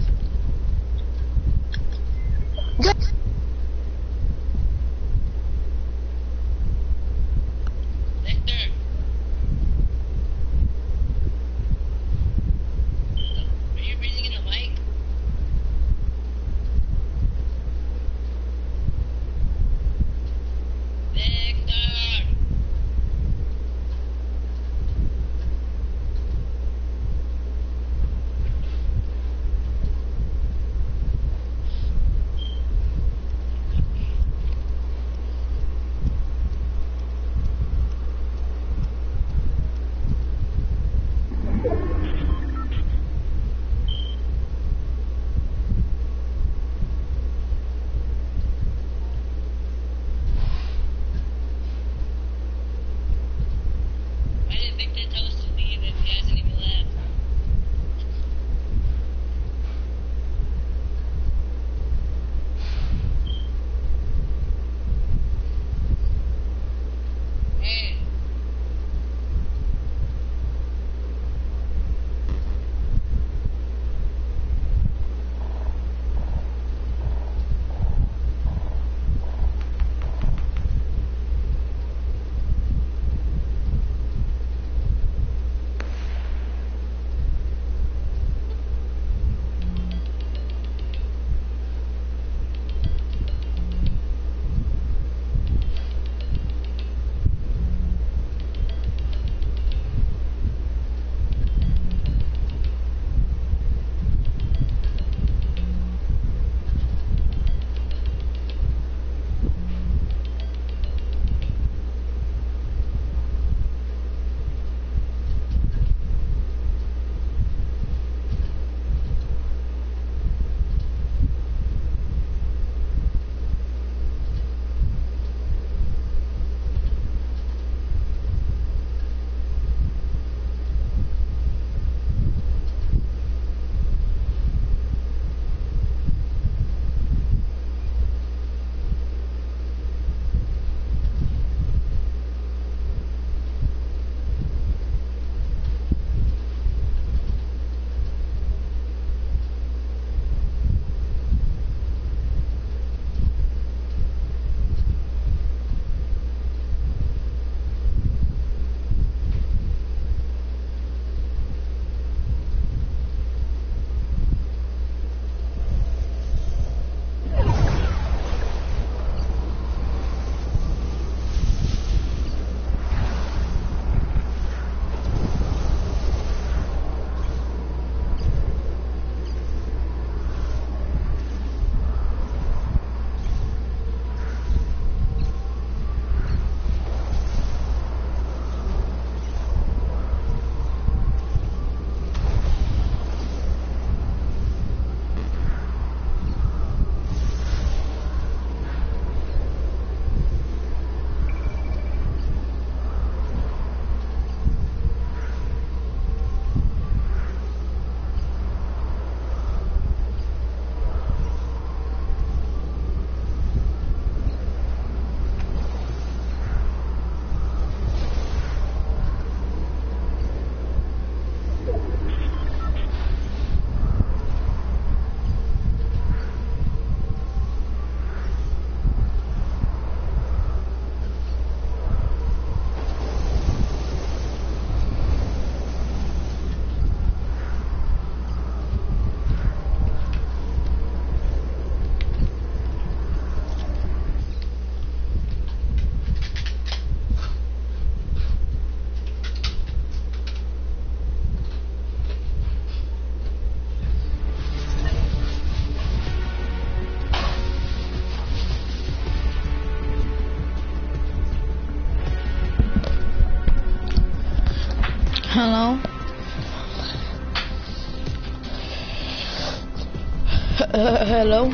Uh, hello?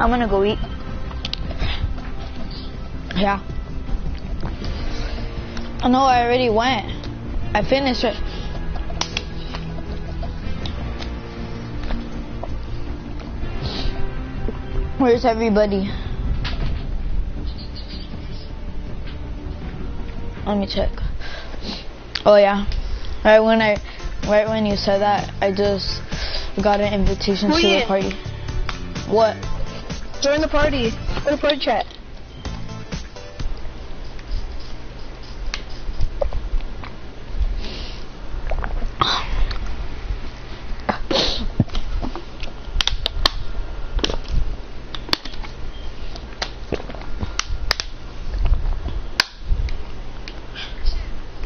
I'm gonna go eat. Oh, no, I already went. I finished it. Where's everybody? Let me check. Oh yeah. Right when I right when you said that, I just got an invitation to the party. What? Join the party. Go to party chat.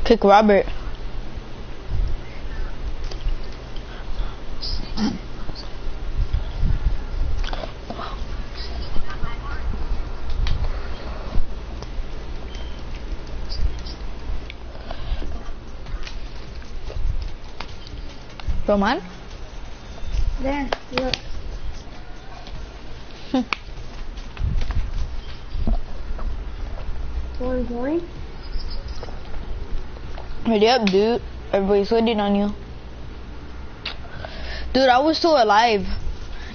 Kick Robert. Roman? There, look. Going, going. Ready up, dude. Everybody's waiting on you. Dude, I was still alive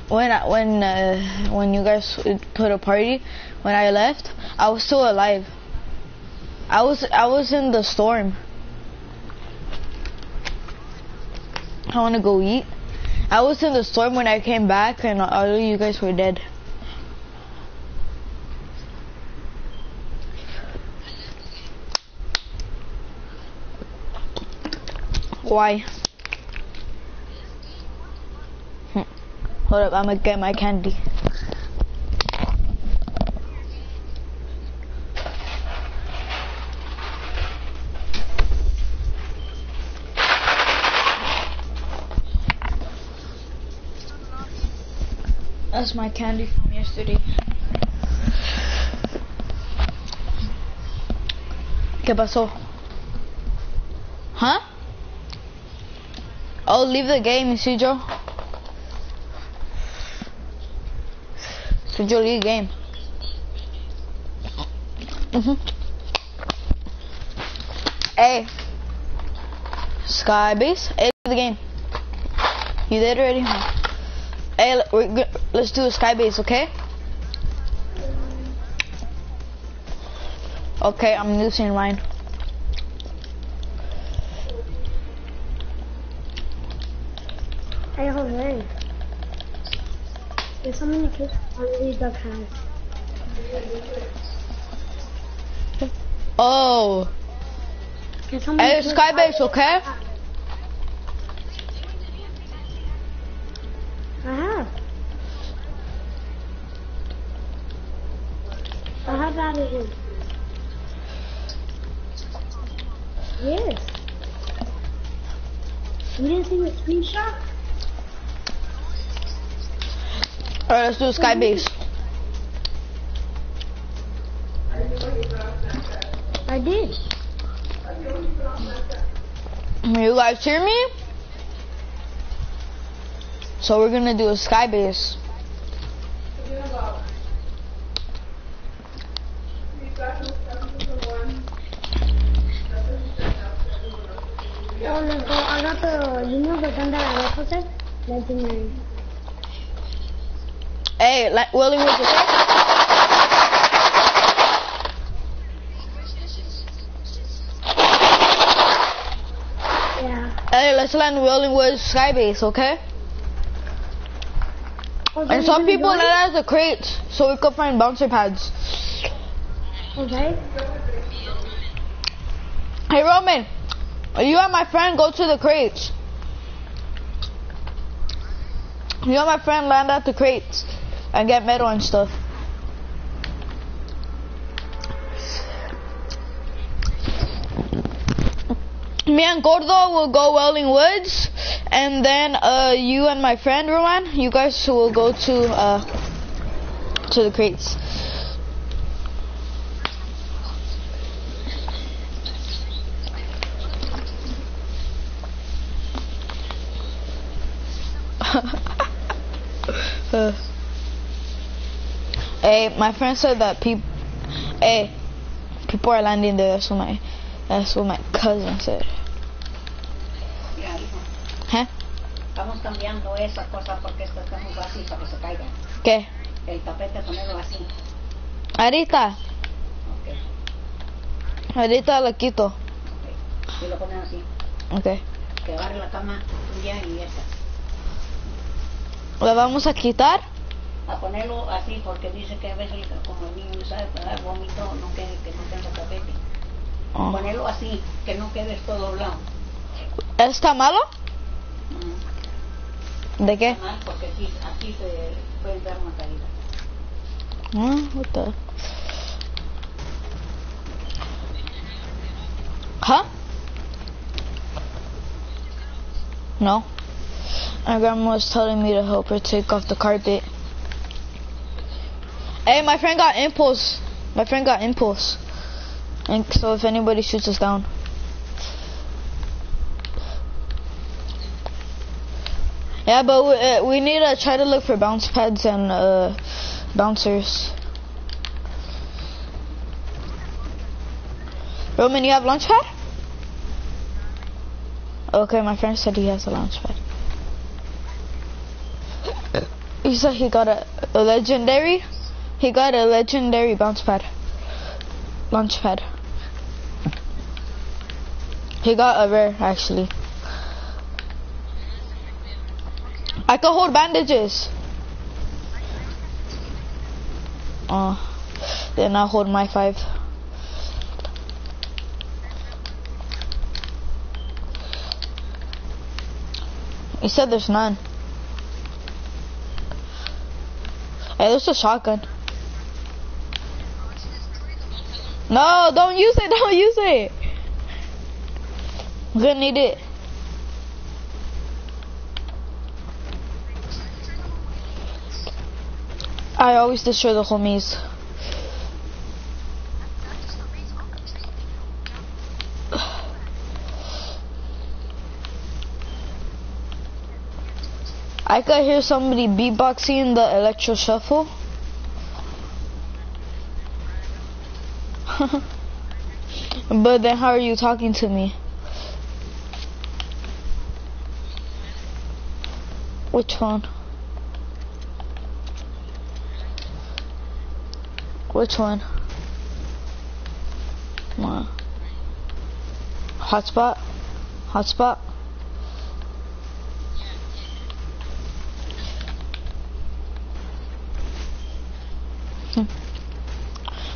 when I, when uh, when you guys put a party. When I left, I was still alive. I was I was in the storm. I want to go eat. I was in the storm when I came back, and all you guys were dead. Why? Hold up, I'm gonna get my candy. That's my candy from yesterday. ¿Qué pasó? Huh? Oh, leave the game, Isidro. Isidro, leave the game. Mhm. Hey. Skybase, hey, leave the game. You did already? Hey, we're let's do a skybase, okay? Okay, I'm losing mine. Hey, Jose. So many kids on these duck has. Oh, so hey, skybase, okay? I have. I have added him. Yes. You didn't see the screenshot? Alright, let's do a skybase. I did. You guys hear me? So we're gonna do a skybase. Oh, let's go. I got the, you know the gun that I requested? Legendary. Hey, like Willie was okay? Yeah. Hey, let's land rolling Willingwood Skybase, okay? And some people let us the crates so we could find bouncer pads. Okay. Hey Roman, you and my friend go to the crates. You and my friend land at the crates and get metal and stuff. Me and Gordo will go Wailing Woods, and then uh, you and my friend Roman, you guys will go to uh, to the crates. Hey, my friend said that people, hey, people are landing there. That's what my, that's what my cousin said. Ya, hijo, ¿Eh? Estamos cambiando esa cosa porque esta está muy así para que se caiga. ¿Qué? El tapete ponerlo así. Ahorita, Ok, ahorita lo quito. ok. Y lo ponen así. Okay. Que agarre la cama tuya y esta. ¿Lo vamos a quitar? A ponerlo así porque dice que a veces como el niño sabe parar vómito, no que, que no tenga tapete. Oh. Ponerlo así, que no quedes todo doblado. ¿Está malo? Mm, ¿De qué? está mal porque aquí, aquí se puede dar una caída. Ah, the? Huh? No. My grandma was telling me to help her take off the carpet. Hey, my friend got impulse. My friend got impulse. And so if anybody shoots us down. Yeah, but we, uh, we need to try to look for bounce pads and uh, bouncers. Roman, you have launch pad? Okay, my friend said he has a launch pad. He said he got a, a legendary. He got a legendary bounce pad. Launch pad. He got a rare actually. I can hold bandages. Oh, then I'll hold my five. You said there's none. Hey, there's a shotgun. No, don't use it, don't use it. I'm gonna need it. I always destroy the homies. I could hear somebody beatboxing the electro shuffle. but then how are you talking to me? Which one? Which one? Hotspot? Hotspot?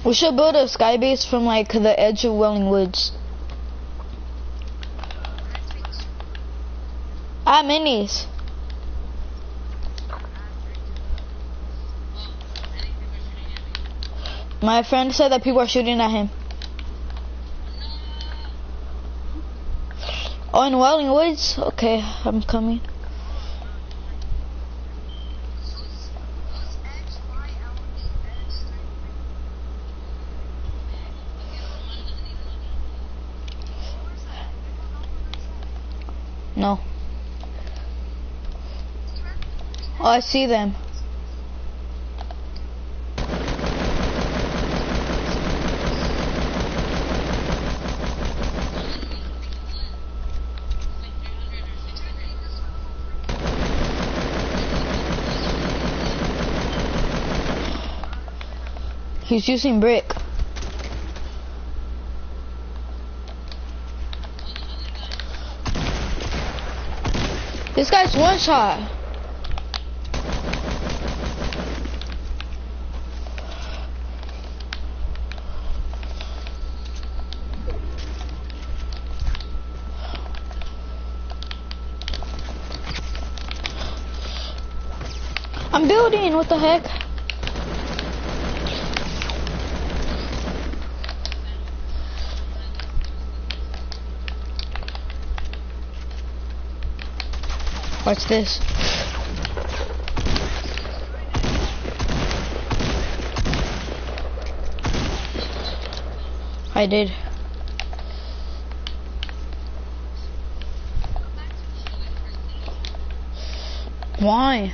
We should build a sky base from like the edge of Wailing Woods. Ah, minis. My friend said that people are shooting at him. Oh, in Wailing Woods? Okay, I'm coming. No. Oh, I see them. He's using brick. This guy's one shot. I'm building, what the heck? What's this? I did. Why?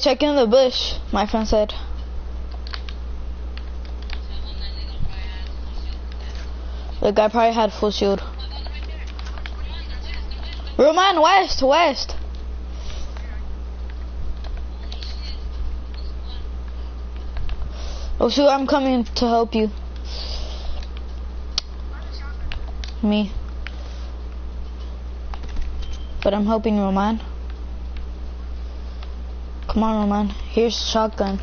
Check in the bush, my friend said. The guy probably had full shield. Roman, west, west. Oh shoot, I'm coming to help you. Me. But I'm helping Roman. Come on, Roman. Here's shotgun.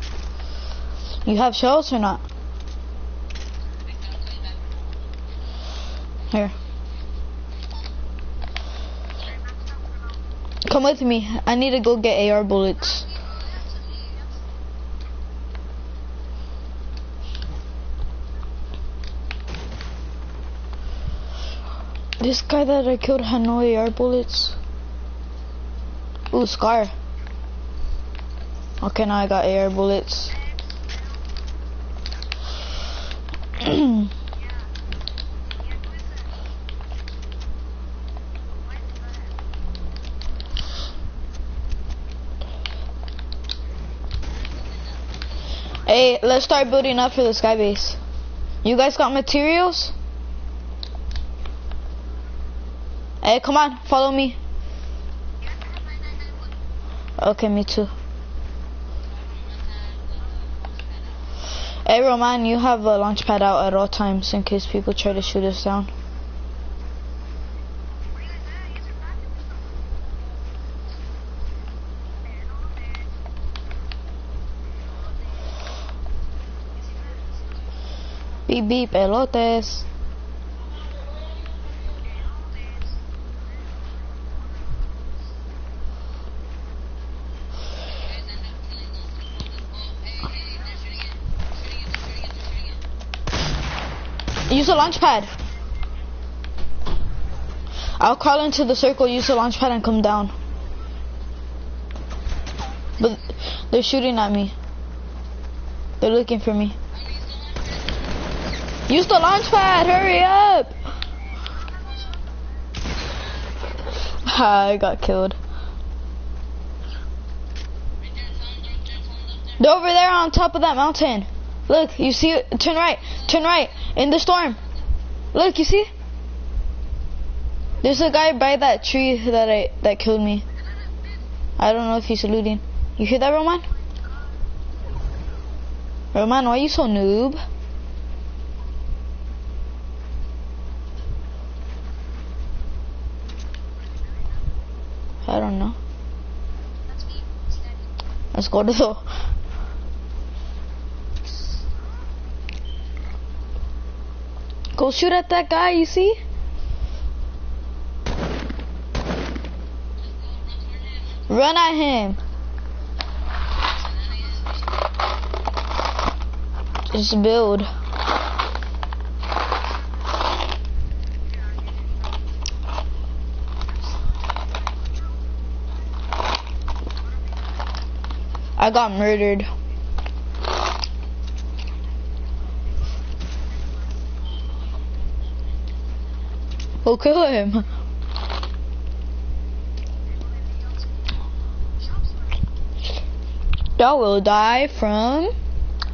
You have shells or not? Here. Come with me. I need to go get AR bullets. This guy that I killed had no AR bullets. Ooh, Scar. Okay, now I got air bullets. hey, let's start building up for the sky base. You guys got materials? Hey, come on, follow me. Okay, me too. Hey Roman, you have a launch pad out at all times in case people try to shoot us down. Beep beep, elotes. Use the launch pad. I'll crawl into the circle, use the launch pad and come down. But they're shooting at me. They're looking for me. Use the launch pad, hurry up! I got killed. They're over there on top of that mountain. Look, you see it? Turn right, turn right, in the storm. Look, you see? There's a guy by that tree that I that killed me. I don't know if he's looting. You hear that, Roman? Roman, why are you so noob? I don't know. Let's go to the Shoot at that guy, you see? Run at him. Just build. I got murdered. We'll kill him. Y'all will die from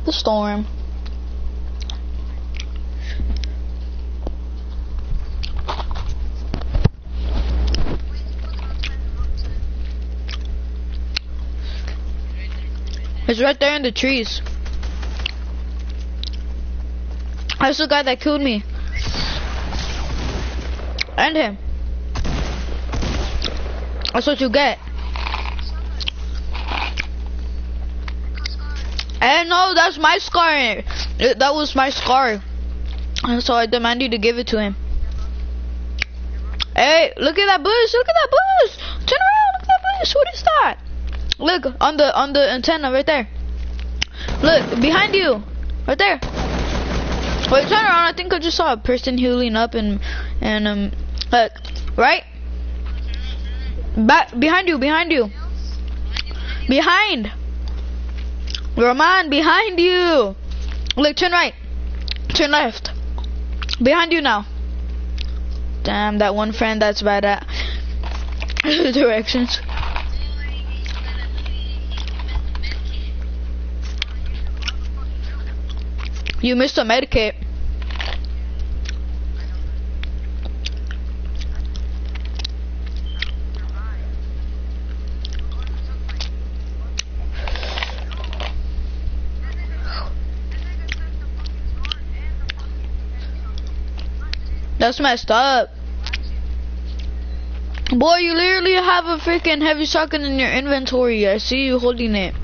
the storm. It's right there in the trees. That's the guy that killed me. End him. That's what you get. And no, that's my scar. It- That was my scar. And so I demand you to give it to him. Hey, look at that bush! Look at that bush! Turn around! Look at that bush! What is that? Look on the on the antenna right there. Look behind you, right there. Wait, turn around. I think I just saw a person healing up and and um look right back behind you, behind you, behind. Roman, behind you. Look, turn right, turn left. Behind you now. Damn, that one friend that's bad at directions. You missed a medikit. That's messed up. Boy, you literally have a freaking heavy shotgun in your inventory. I see you holding it.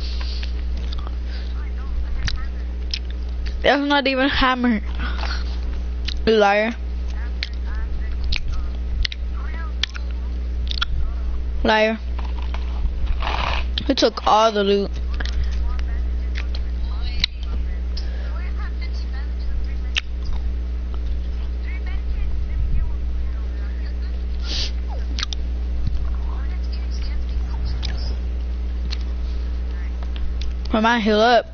That's not even hammer. You liar. Liar. He took all the loot. I might heal up.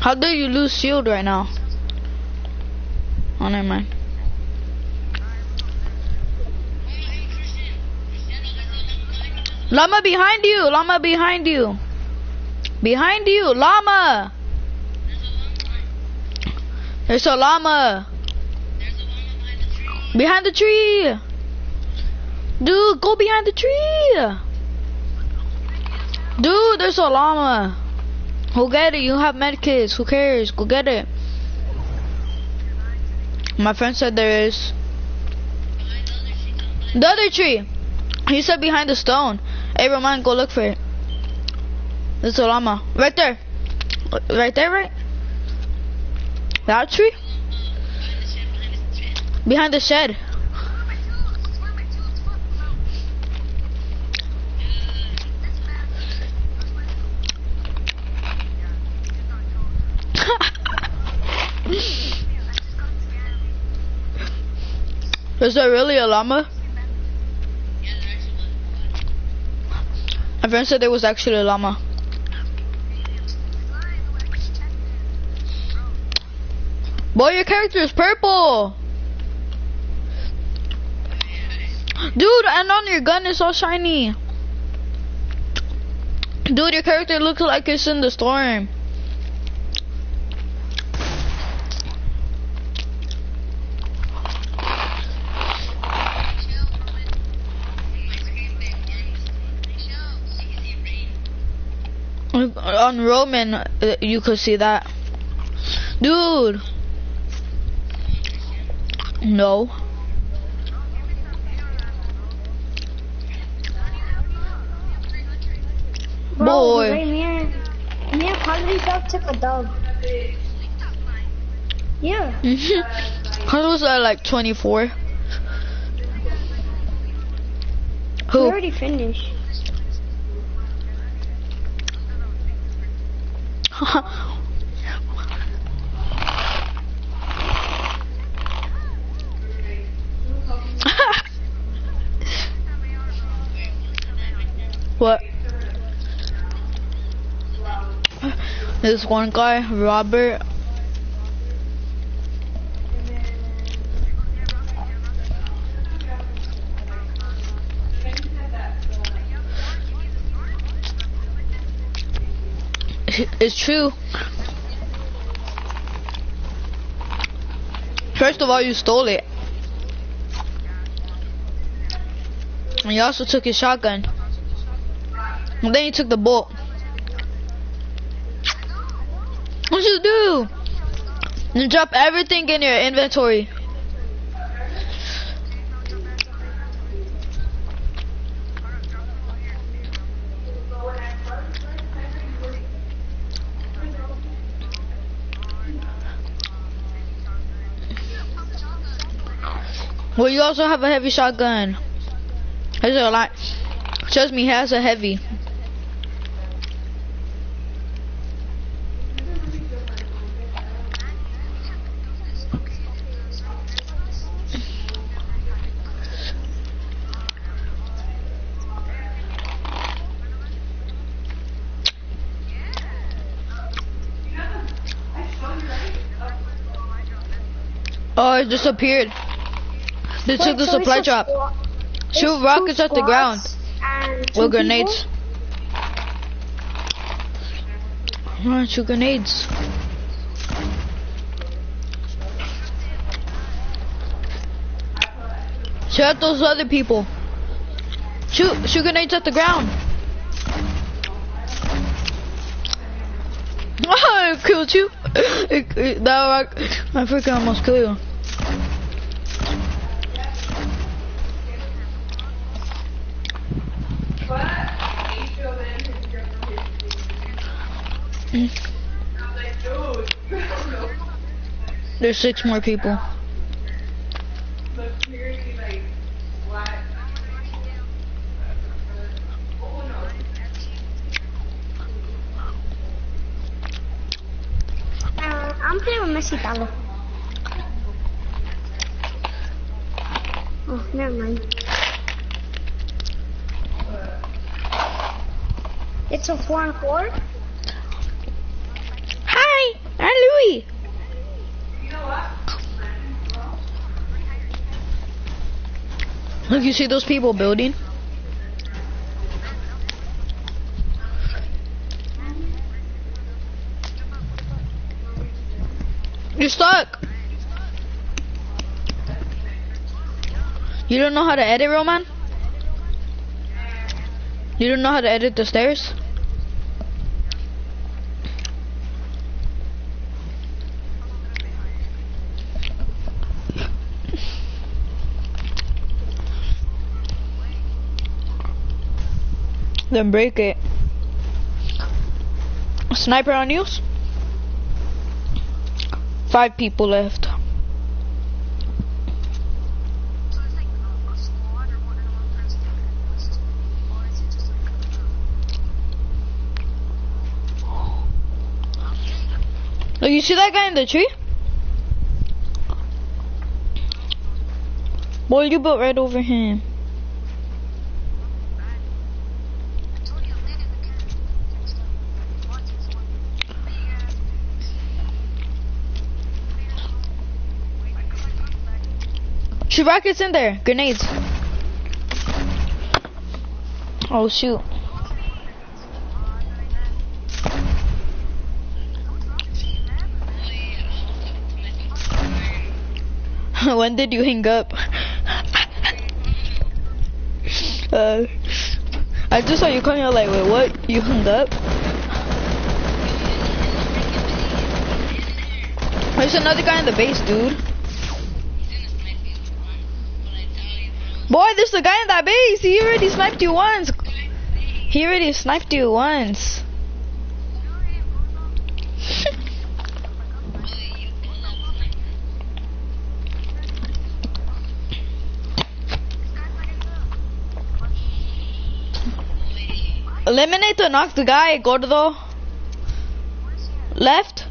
How do you lose shield right now? Oh, never mind. Llama behind you! Llama behind you! Behind you! Llama! There's a llama! Behind the tree! Dude, go behind the tree! Dude, there's a llama! Go get it, you have medkits, who cares? Go get it. My friend said there is. The other tree! He said behind the stone. Hey, Roman, go look for it. There's a llama. Right there. Right there, right? That tree? Behind the shed. Is there really a llama? My friend said there was actually a llama. Boy, your character is purple! Dude, and on your gun is all shiny. Dude, your character looks like it's in the storm. On Roman, uh, you could see that. Dude! No. Bro, Boy. right near, near Quality Dog took a dub. Yeah. Hers was at like 24. We Who? already finished. what? This one guy, Robert. It's true. First of all, you stole it. And you also took his shotgun. And then you took the bolt. What'd you do? You drop everything in your inventory. Well, you also have a heavy shotgun. There's a lot. Trust me, he has a heavy. Oh, it disappeared. They took the so supply drop. Shoot rockets at the ground. With grenades. Ah, shoot grenades. Shoot at those other people. Shoot, shoot grenades at the ground. Oh, it killed you. That rock, I freaking almost killed you. There's six more people. Uh, I'm playing with Messi Talo. Oh, never mind. It's a four and four. Hi, I'm Louis. Look, you see those people building? You're stuck. You don't know how to edit, Roman? You don't know how to edit the stairs? Then break it. Sniper on you? Five people left. Look, you see that guy in the tree? Boy, you built right over him. Shoot rockets in there. Grenades. Oh shoot. when did you hang up? uh, I just saw you calling out like, wait, what? You hung up? There's another guy in the base, dude. Boy, there's a guy in that base. He already sniped you once. He already sniped you once. Eliminate to knock the guy, Gordo. Left.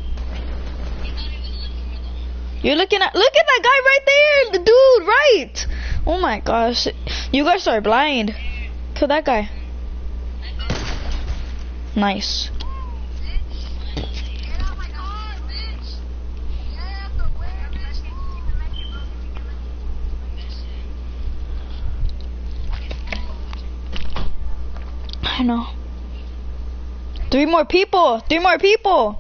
You're looking at look at that guy right there, the dude, right? Oh my gosh, you guys are blind. Kill that guy. Nice. I know. Three more people. Three more people.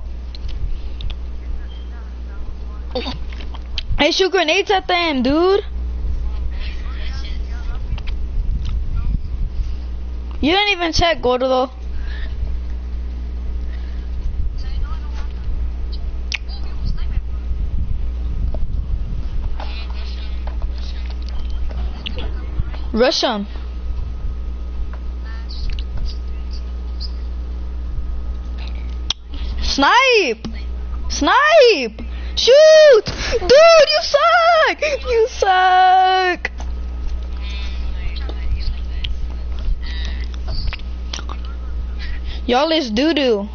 Hey, shoot grenades at them, dude. You didn't even check, Gordo. Rush him. Snipe! Snipe! Shoot! Dude, you suck! You suck! Y'all is doo-doo.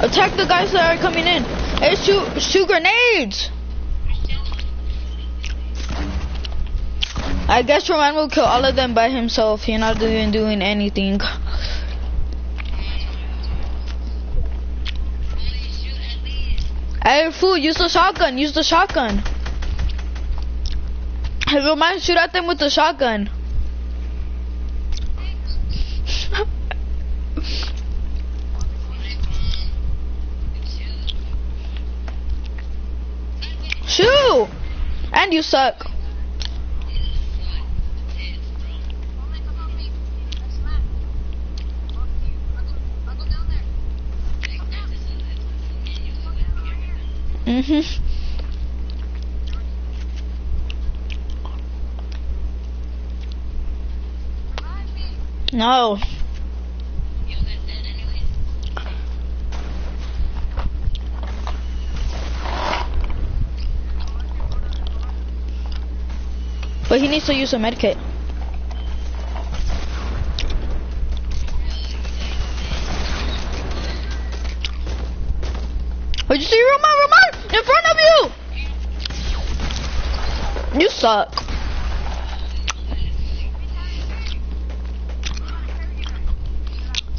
Attack the guys that are coming in. Hey, shoot, shoot grenades! I guess Roman will kill all of them by himself. He's not even doing anything. Hey, fool, use the shotgun. Use the shotgun. Hey, Roman, shoot at them with the shotgun. Shoot! And you suck. Mhm. No. But he needs to use a medkit. Oh, you see Roman, Roman, in front of you! You suck.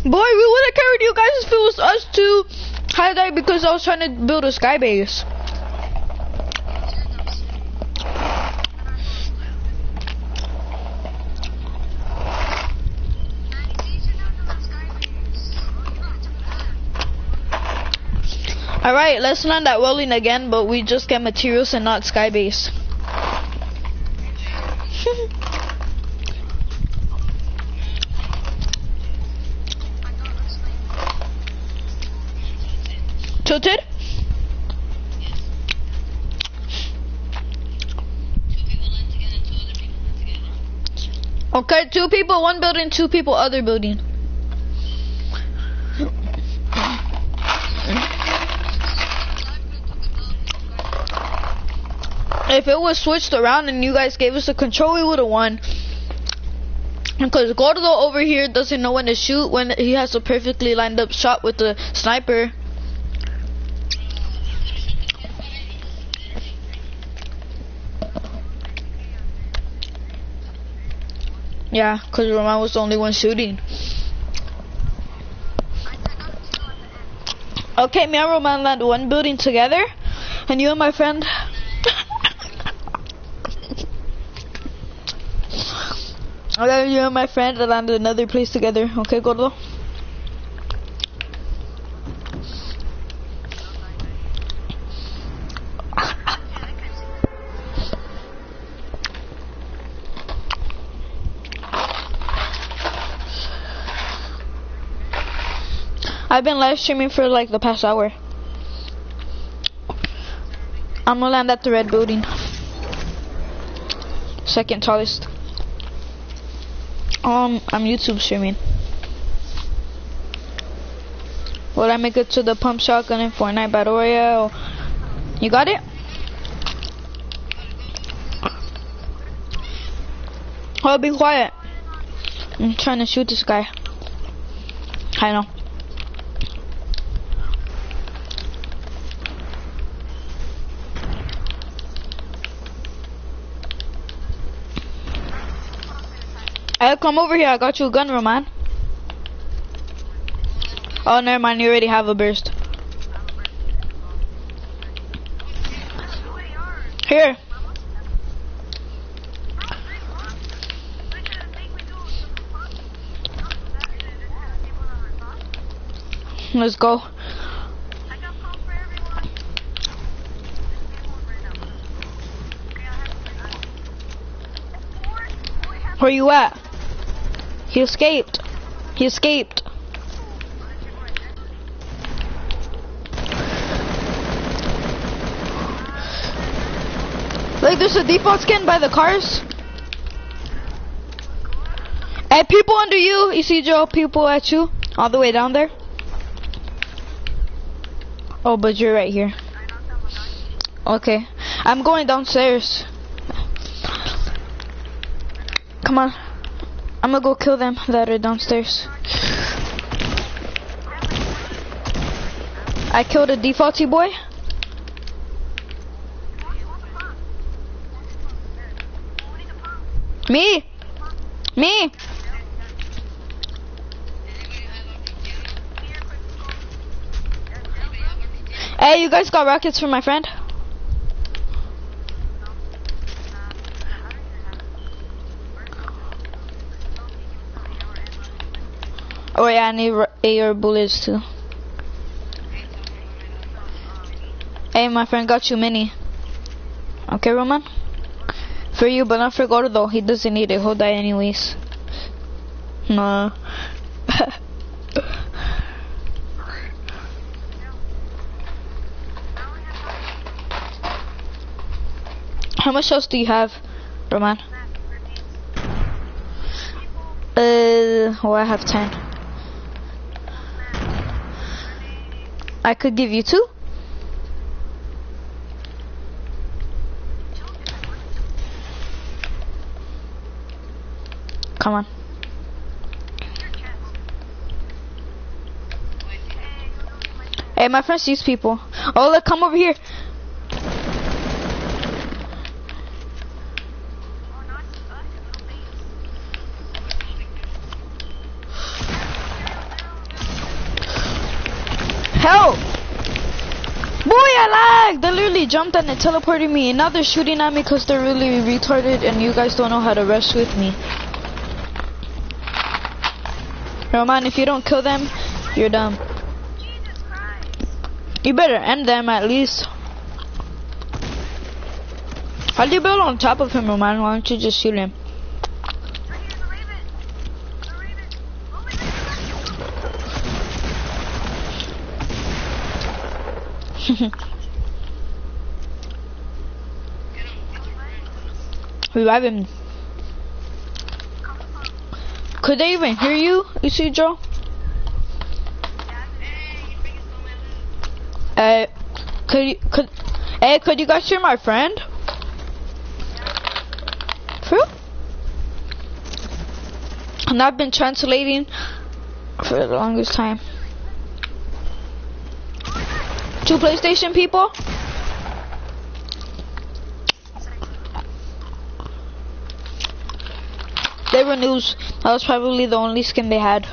Boy, we would have carried you guys if it was us two highlight because I was trying to build a sky base. Alright, let's land that Wailing again, but we just get materials and not skybase. Tilted? Okay, two people, one building, two people, other building. If it was switched around and you guys gave us the control, we would have won. Because Gordo over here doesn't know when to shoot when he has a perfectly lined up shot with the sniper. Yeah, because Roman was the only one shooting. Okay, me and Roman land one building together, and you and my friend. Okay, you and my friend landed another place together. Okay, Gordo? I've been live streaming for like the past hour. I'm gonna land at the red building. Second tallest. Um, I'm YouTube streaming. Will I make it to the pump shotgun in Fortnite Battle Royale? You got it? Oh, be quiet. I'm trying to shoot this guy. I know. Hey, come over here. I got you a gun, Roman. Oh, never mind. You already have a burst. Here. Let's go. Where you at? He escaped. He escaped. Like there's a default skin by the cars. Hey, people under you. You see Joe? People at you. All the way down there. Oh, but you're right here. Okay. I'm going downstairs. Come on. I'm gonna go kill them that are downstairs. I killed a defaulty boy. Me. Me. Hey, you guys got rockets for my friend? Oh yeah, I need AR bullets too. Hey, my friend got you mini. Okay, Roman? For you, but not for Gordo. He doesn't need it. He'll die anyways. Nah. How much else do you have, Roman? Uh, well, I have ten. I could give you two. Come on. Hey, my friend sees people. Oh, look, come over here. Help! Boy, I They jumped and it teleported me. And now they're shooting at me because they're really retarded and you guys don't know how to rush with me. Roman, if you don't kill them, you're dumb. You better end them at least. How do you build on top of him, Roman? Why don't you just shoot him? Revive him. Could they even hear you, Joe? Uh, could you, could, hey, could you guys hear my friend? True? And I've been translating for the longest time. Two PlayStation people? They were news. That was probably the only skin they had.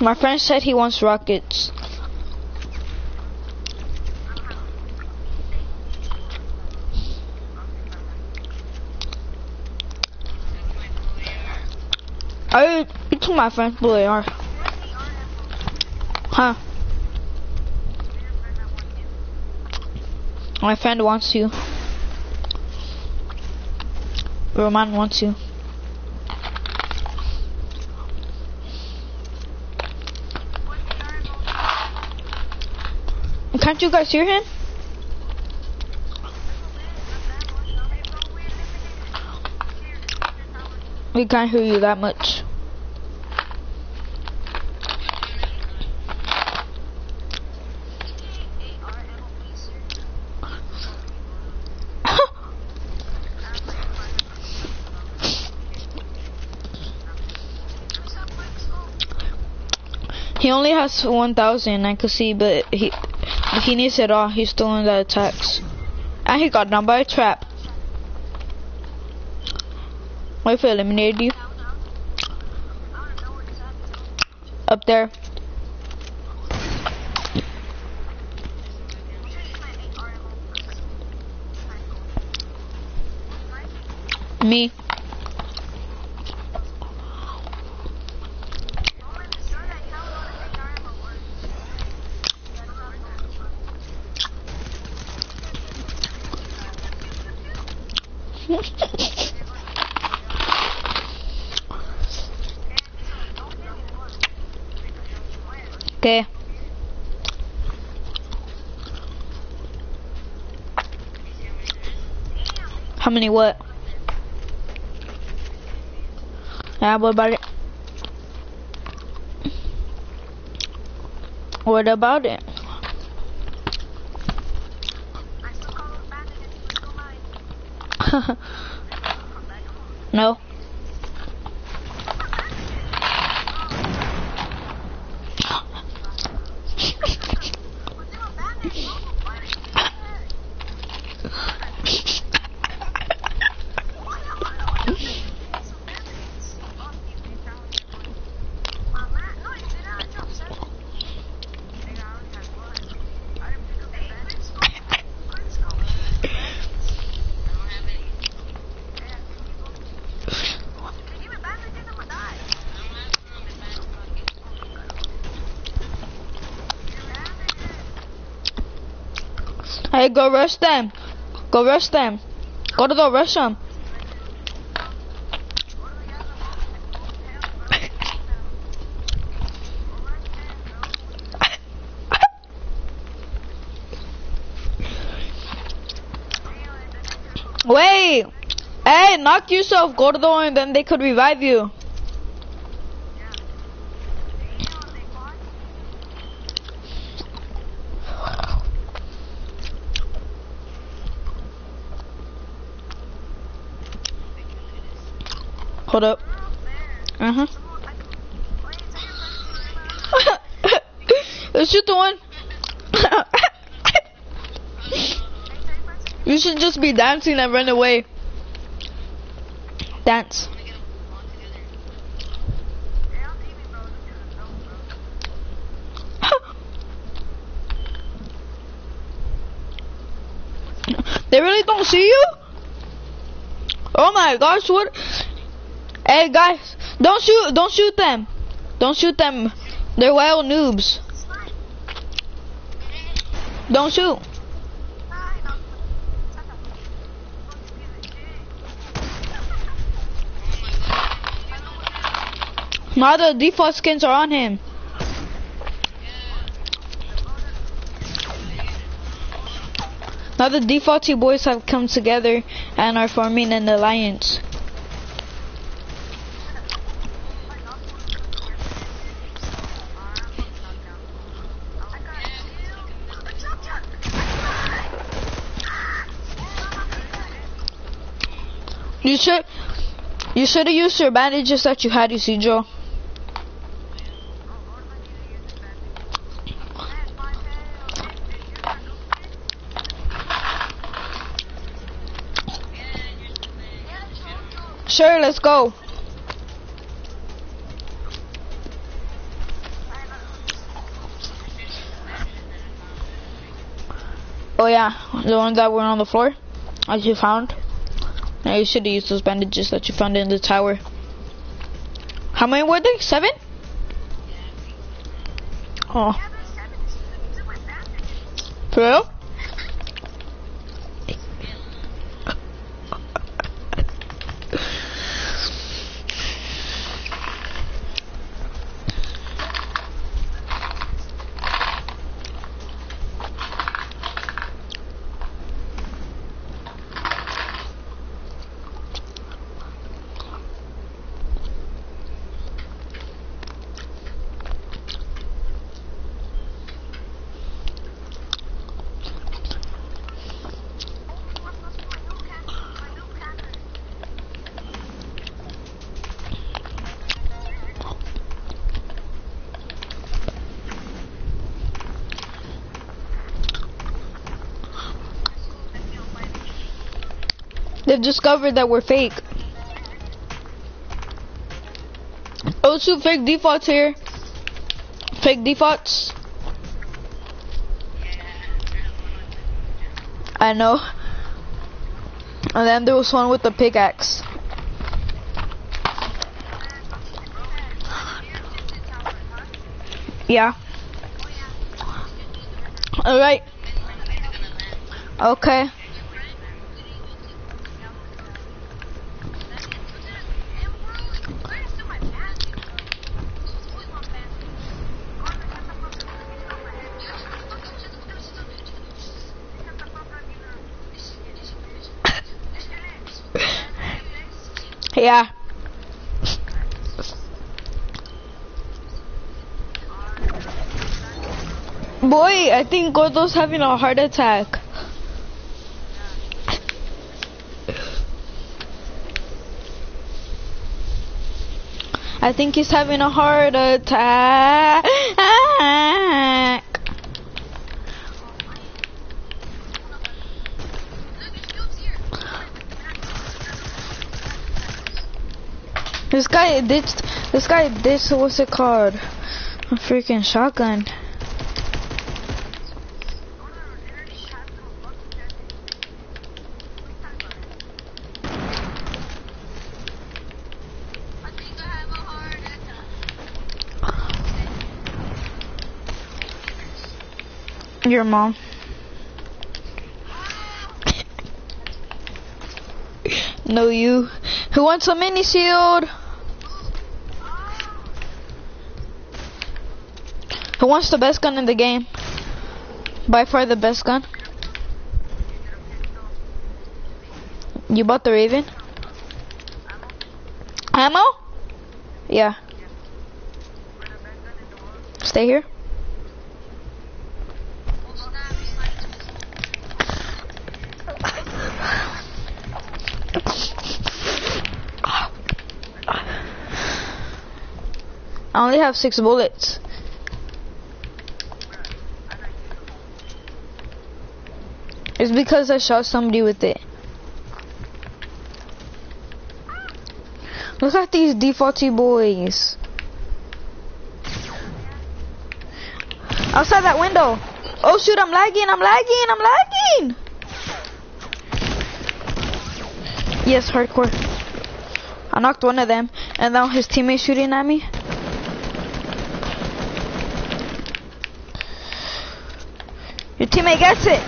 My friend said he wants rockets. I you took my friends who they are. Huh? My friend wants you. Roman wants you. Can't you guys hear him? We can't hear you that much. he only has 1,000, I could see, but he he needs it all. He's still in the attacks. And he got done by a trap. What if I eliminated you? Up there. Me. Okay. How many what? Yeah, what about it? What about it? no. Hey, go rush them. Go rush them. Go to the rush them. Wait. Hey, knock yourself, Go Gordo, and then they could revive you. Hold up. Uh huh. Let's shoot the one. you should just be dancing and run away. Dance. they really don't see you? Oh my gosh, what? Hey guys, don't shoot, don't shoot them. Don't shoot them. They're wild noobs. Don't shoot. Now the default skins are on him. Now the default two boys have come together and are forming an alliance. You should you should have used your bandages that you had, you see, Joe. Sure, let's go. Oh yeah, the ones that were on the floor, as you found. Now you should have used those bandages that you found in the tower. How many were there? Seven? Oh. For real? They've discovered that we're fake. Oh, two fake defaults here. Fake defaults. I know. And then there was one with the pickaxe. Yeah. Alright. Okay. Yeah. Boy, I think Gordo's having a heart attack. I think he's having a heart attack. This guy ditched, this guy ditched, what's it called? A freaking shotgun. Your mom. no, you. Who wants a mini shield? Who wants the best gun in the game? By far the best gun. You bought the Raven? Ammo? Yeah. Stay here. Have six bullets. It's because I shot somebody with it. Look at these defaulty boys. Outside that window. Oh shoot, I'm lagging, I'm lagging, I'm lagging. Yes, hardcore. I knocked one of them, and now his teammate shooting at me. Teammate gets it.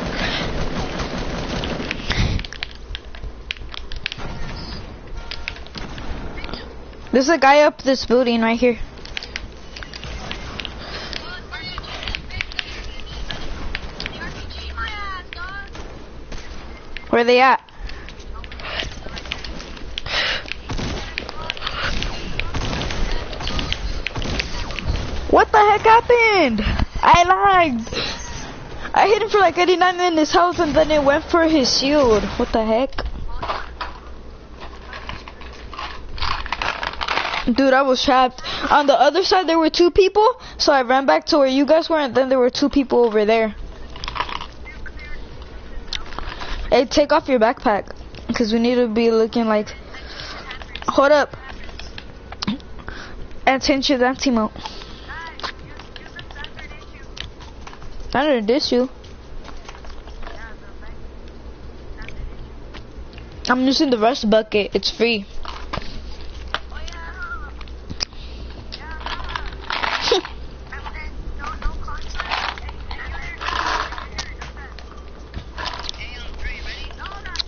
There's a guy up this building right here. Where are they at? What the heck happened? I lagged. I hit him for like 89 in his health and then it went for his shield. What the heck? Dude, I was trapped. On the other side, there were two people, so I ran back to where you guys were, and then there were two people over there. Hey, take off your backpack, because we need to be looking like... Hold up. And change your anti-mode. I didn't diss you. I'm using the rust bucket. It's free.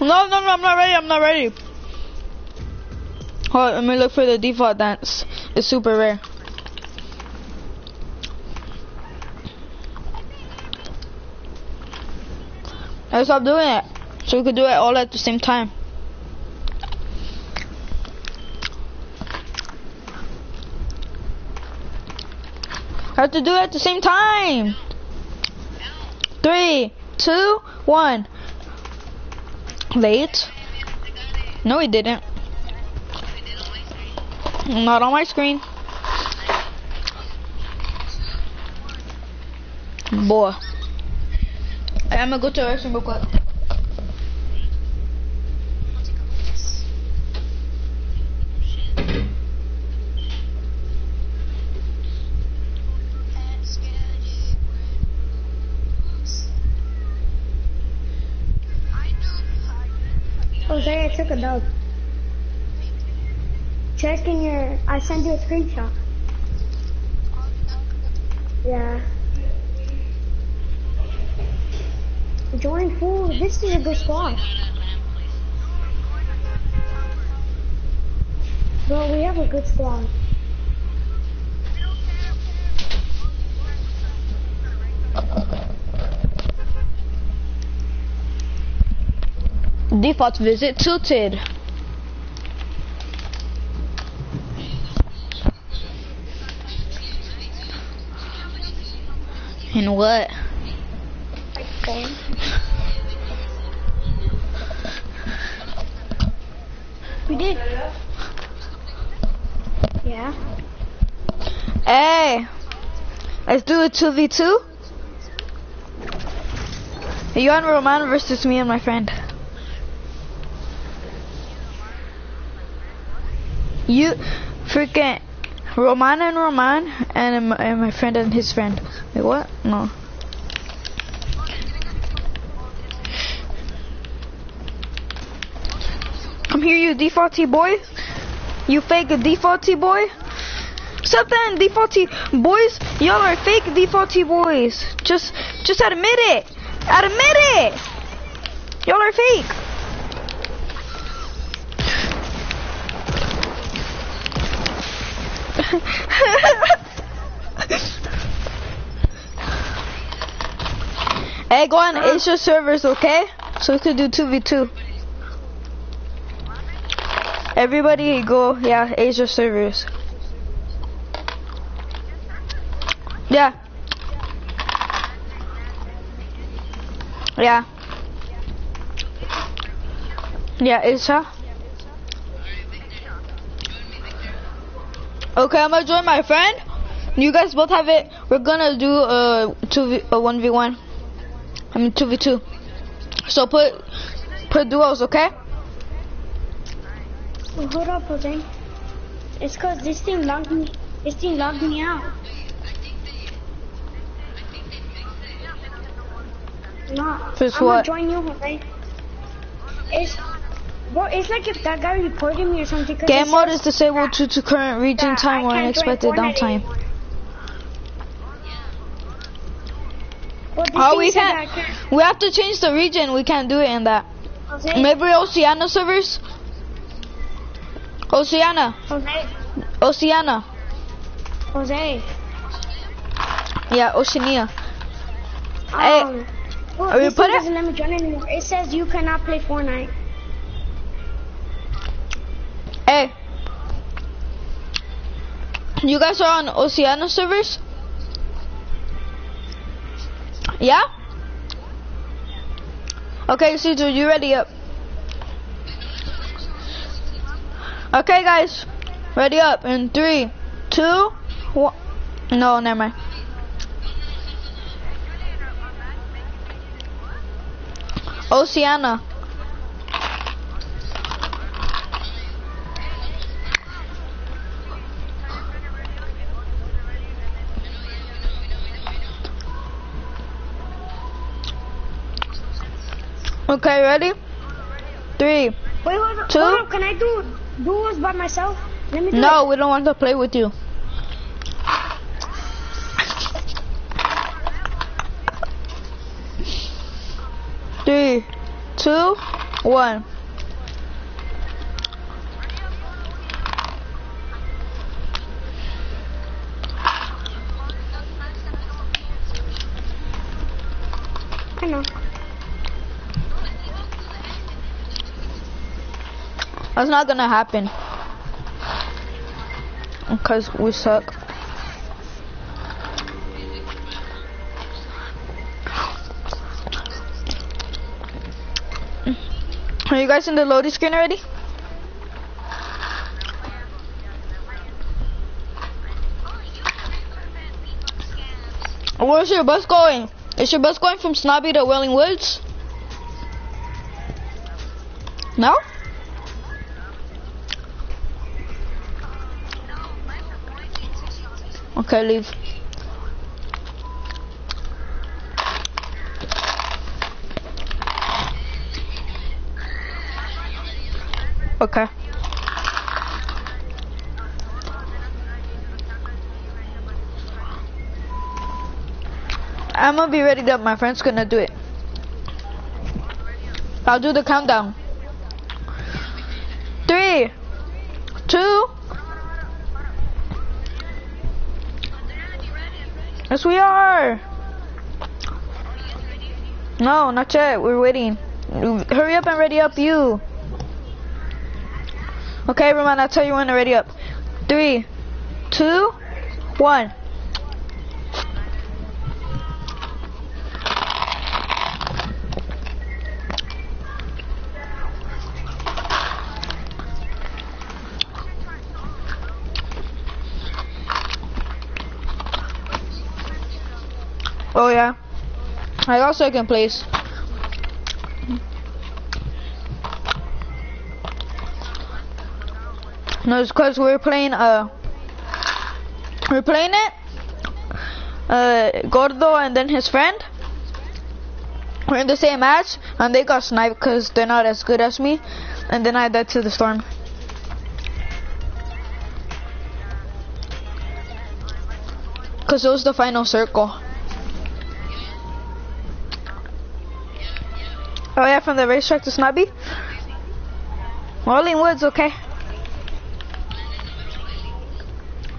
No, no, no, I'm not ready, I'm not ready. Hold on, let me look for the default dance. It's super rare. I stop doing it. So we could do it all at the same time. I have to do it at the same time. Three, two, one. Late? No, he didn't. Not on my screen. Boy. I'm gonna go to the restroom real quick. Sorry, I took a dog. Check in your. I sent you a screenshot. Yeah. join fool. This is a good squad. Bro, we have a good squad. Default visit tilted. And what? Did. Yeah. Hey, let's do a 2v2. You and Roman versus me and my friend. You freaking Roman and Roman and my, and my friend and his friend. Wait, what? No. Come here, you defaulty boy. You fake defaulty boy. Something defaulty boys. Y'all are fake defaulty boys. Just, just admit it. Admit it. Y'all are fake. hey, go on Asia servers, okay? So we could do 2v2. Everybody go, yeah, Asia servers. Yeah. Yeah. Yeah, Asia. Okay, I'm gonna join my friend. You guys both have it. We're gonna do a two v a one v one. I mean two v two. So put put duos, okay? Well, hold up, Jose. It's cause this thing logged me. This thing logged me out. No, First I'm what? gonna join you, Jose. It's, bro, it's like if that guy reported me or something. Game mode is disabled due to current region time or unexpected downtime. anymore. Well, Oh, we can't. We have to change the region. We can't do it in that. Maybe Oceania servers. Oceania, Jose, Oceania. Jose. Yeah, Oceania. Hey, Um, well, are thing put it- doesn't let me join anymore. It says you cannot play Fortnite. Hey. You guys are on Oceania servers? Yeah? Okay, Caesar, you ready up? Okay, guys. Ready up in three, two, one. No, never mind. Oceania. Okay, ready? Three. Wait, hold on. Two? Hold on. Can I do by myself? Let me No, it. we don't want to play with you. Three, two, one. That's not gonna happen. Because we suck. Are you guys in the loading screen already? Where's your bus going? Is your bus going from Snobby to Wailing Woods? No? Okay, leave. Okay. I'm gonna be ready up. My friend's gonna do it. I'll do the countdown. Yes, we are. No, not yet. We're waiting. Hurry up and ready up, you. Okay, everyone, I'll tell you when to ready up. Three, two, one. I got second place. No, it's because we're playing, uh, we're playing it, uh, Gordo and then his friend. We're in the same match, and they got sniped because they're not as good as me, and then I died to the storm. Because it was the final circle. From the racetrack to Snobby? Rolling Woods, okay.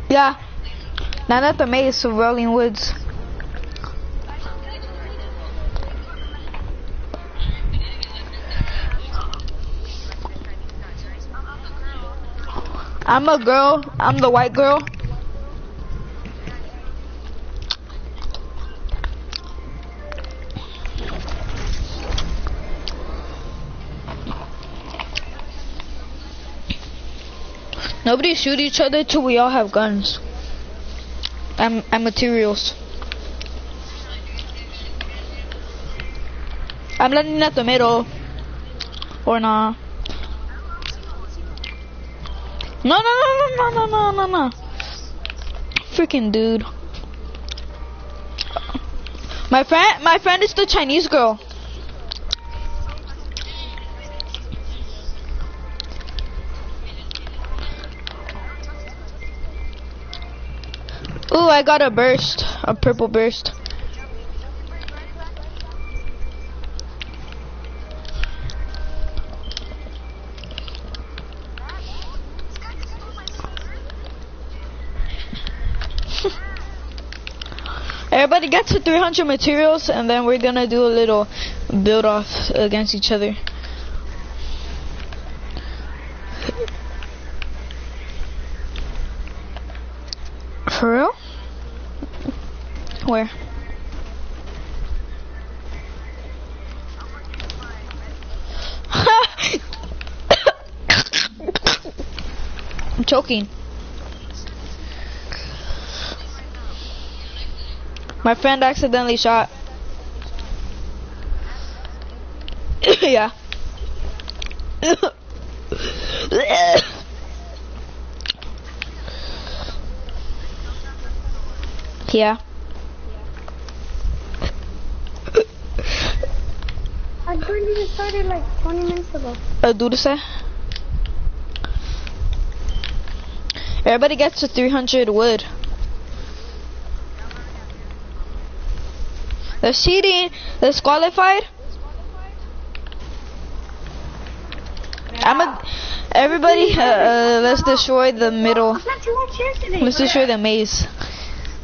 Yeah. Not at the maze, so Rolling Woods. I'm a girl. I'm the white girl. Nobody shoot each other till we all have guns. And, and materials. I'm landing at the middle. Or not. No, no, no, no, no, no, no, no. Freaking dude. My friend, my friend is the Chinese girl. I got a burst, a purple burst. Everybody gets to 300 materials and then we're gonna do a little build off against each other. For real? Where? I'm choking. My friend accidentally shot. yeah. yeah. Believe it started like 20 minutes ago. Uh, do the say. Everybody gets to 300 wood. The cheating, the qualified. I'm a. Everybody, uh, uh, let's destroy the middle. It's not too much yesterday. Let's destroy the maze,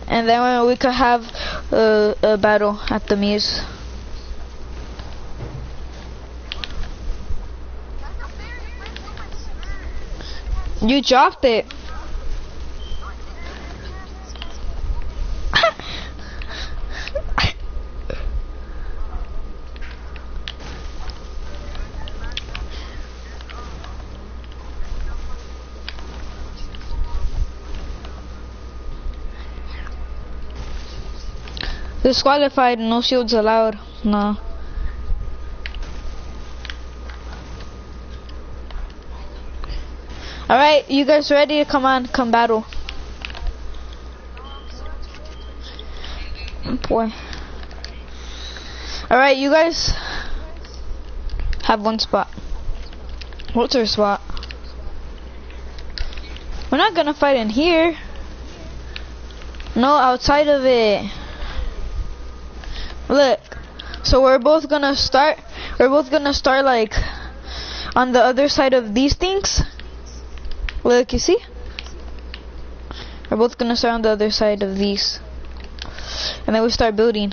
and then we could have uh, a battle at the maze. You dropped it. Disqualified, no shields allowed. No. Alright, you guys ready? To come on, come battle. Oh, boy. Alright, you guys have one spot. What's our spot? We're not gonna fight in here. No, outside of it. Look. So we're both gonna start, we're both gonna start like on the other side of these things. Look, you see? We're both gonna start on the other side of these. And then we start building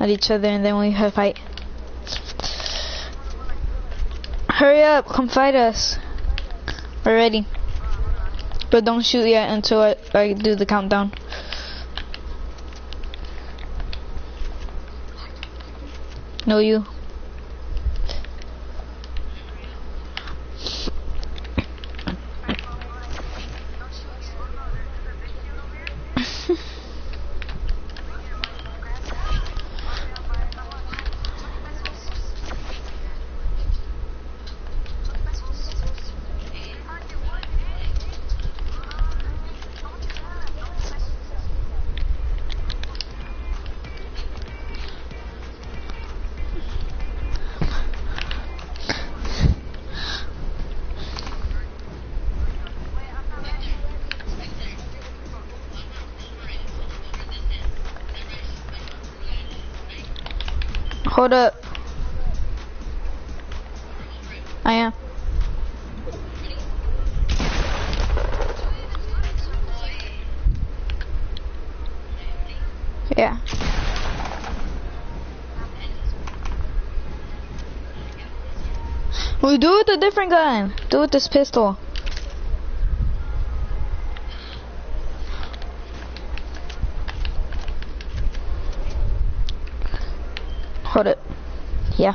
at each other and then we have a fight. Hurry up, come fight us. We're ready. But don't shoot yet until I, I do the countdown. No, you. Hold up. Oh, I am. Yeah. We do it with a different gun. Do it with this pistol. Hold it. Yeah.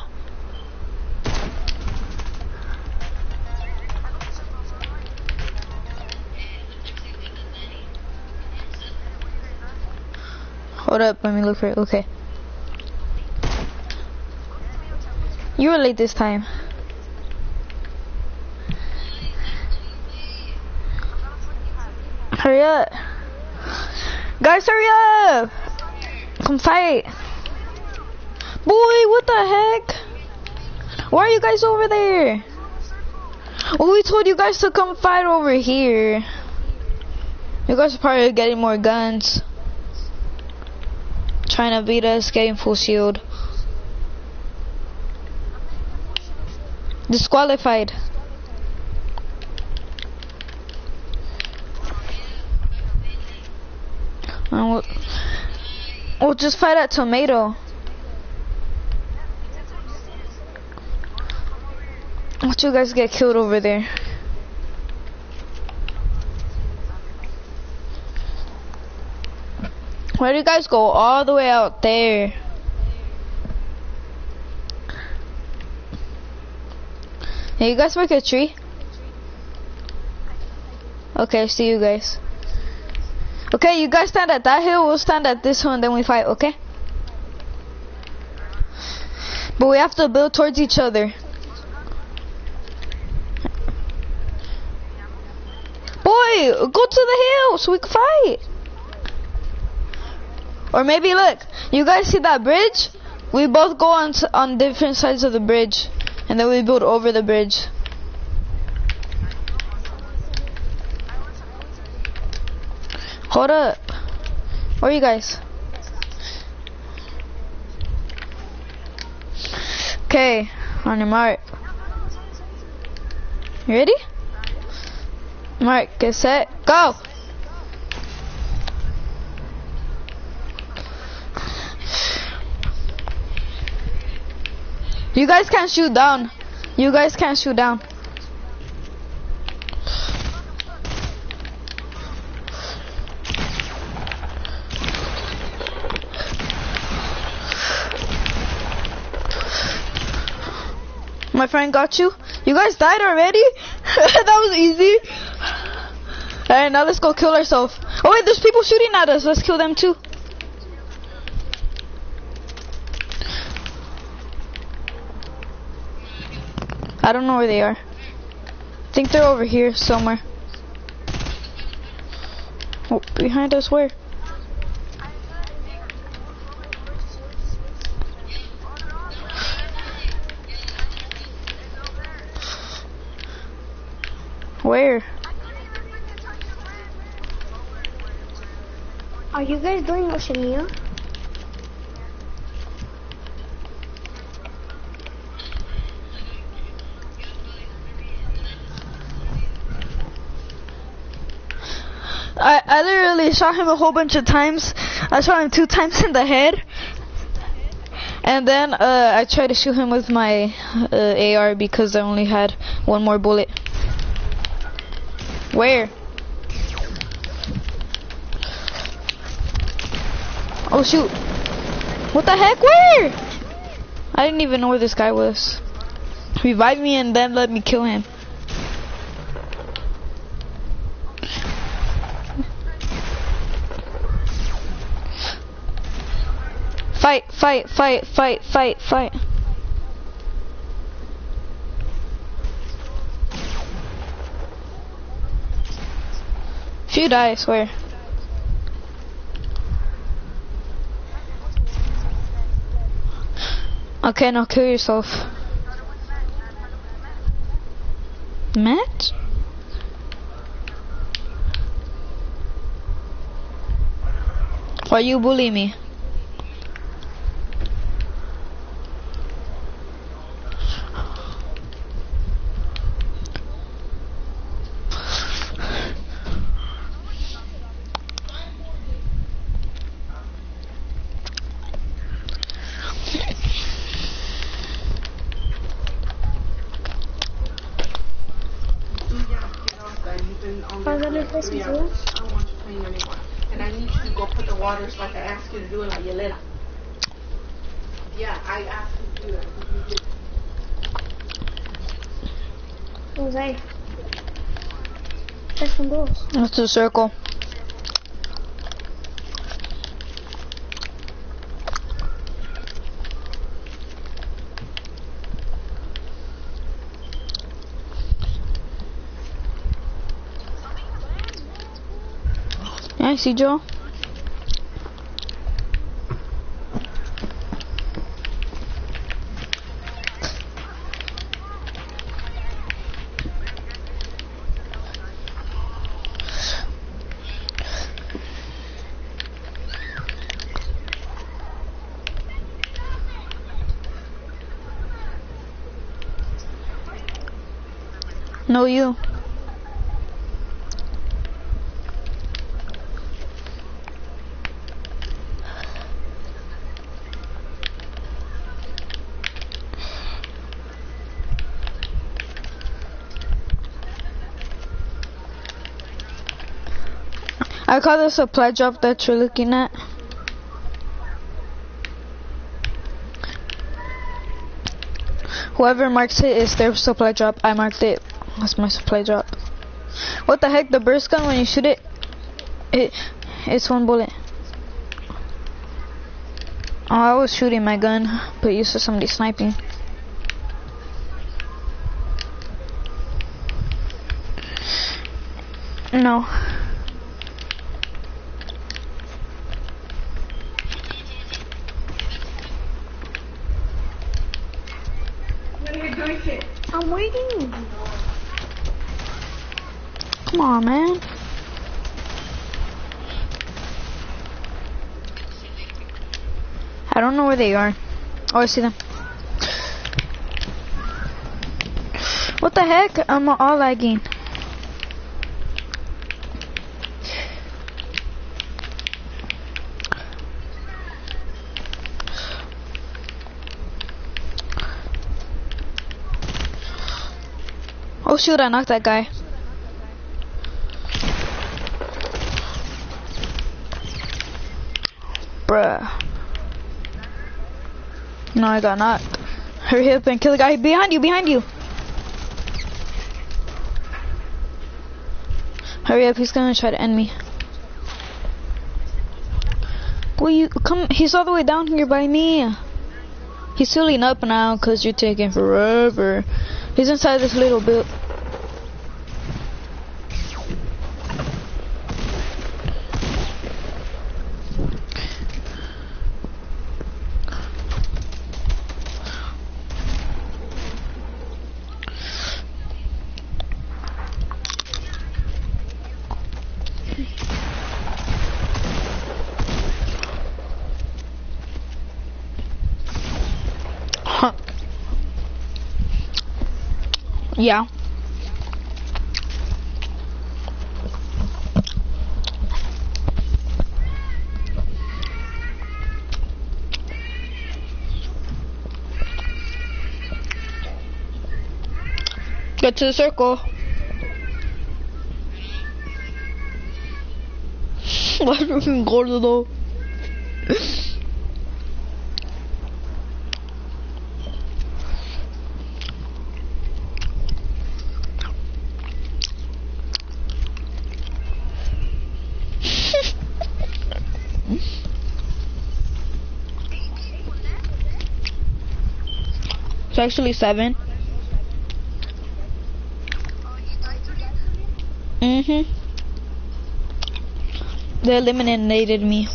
Hold up, let me look for it. Okay. You were late this time. Hurry up. Guys, hurry up! Come fight. Boy, what the heck? Why are you guys over there? Well, we told you guys to come fight over here. You guys are probably getting more guns. Trying to beat us, getting full shield. Disqualified. And we'll, we'll just fight at tomato. Watch you guys get killed over there. Why do you guys go? All the way out there. Hey, you guys make a tree? Okay, see you guys. Okay, you guys stand at that hill, we'll stand at this one, then we fight, okay? But we have to build towards each other. Go to the hill so we can fight. Or maybe look, you guys see that bridge? We both go on on different sides of the bridge, and then we build over the bridge. Hold up. Where are you guys? Okay, on your mark. You ready? Mark, get set, go! You guys can't shoot down. You guys can't shoot down. My friend got you. You guys died already? that was easy. Alright, now let's go kill ourselves. Oh wait, there's people shooting at us. Let's kill them too. I don't know where they are. I think they're over here somewhere. Oh, behind us where? Where? Are you guys doing Oceania? I, I literally shot him a whole bunch of times. I shot him two times in the head. And then uh, I tried to shoot him with my uh, AR because I only had one more bullet. Where? Oh shoot. What the heck? Where? I didn't even know where this guy was. Revive me and then let me kill him. Fight, fight, fight, fight, fight, fight. If you die, I swear. Okay, now kill yourself. Matt? Why you bully me? This three is hours. yours? I don't want you clean anymore. And I need you to go put the waters like I asked you to do in La Hielera. Yeah, I asked you to do that. You did. What was I? That's some goals. That's a circle. See Joe. No, you. I call the supply drop that you're looking at. Whoever marks it is their supply drop. I marked it. That's my supply drop. What the heck? The burst gun, when you shoot it, it it's one bullet. Oh, I was shooting my gun, but you saw somebody sniping. No. What are you doing shit? I'm waiting. Come on, man. I don't know where they are. Oh, I see them. What the heck? I'm all lagging. Oh shoot, I knocked that guy. Bruh. No, I got knocked. Hurry up and kill the guy behind you, behind you. Hurry up, he's gonna try to end me. Will you come? He's all the way down here by me. He's filling up now because you're taking forever. He's inside this little build. Yeah. Get to the circle. Why freaking gordo though? It's actually seven. Mhm. They eliminated me.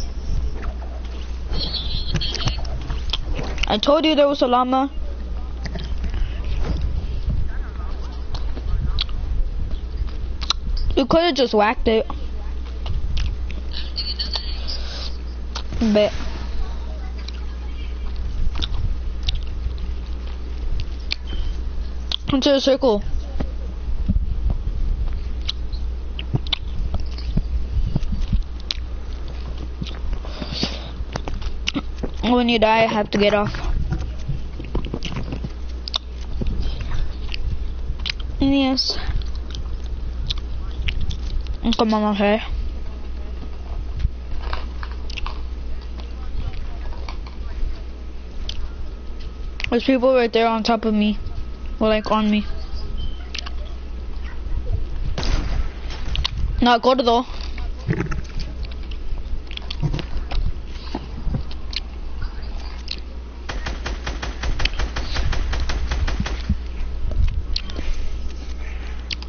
I told you there was a llama. You could have just whacked it. Bet. Into a circle. When you die, I have to get off. Yes. Come on, okay. There's people right there on top of me. Or like on me. Not good though.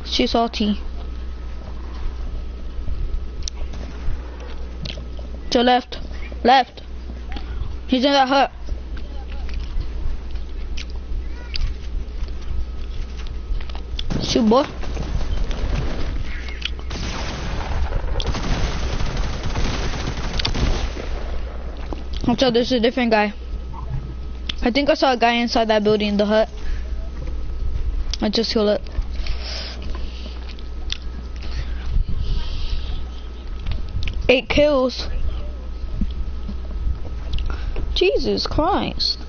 She's salty. To left. Left. He's in that hut. Shoot, boy. Sure there's a different guy. I think I saw a guy inside that building, in the hut. I just killed it. Eight kills. Jesus Christ.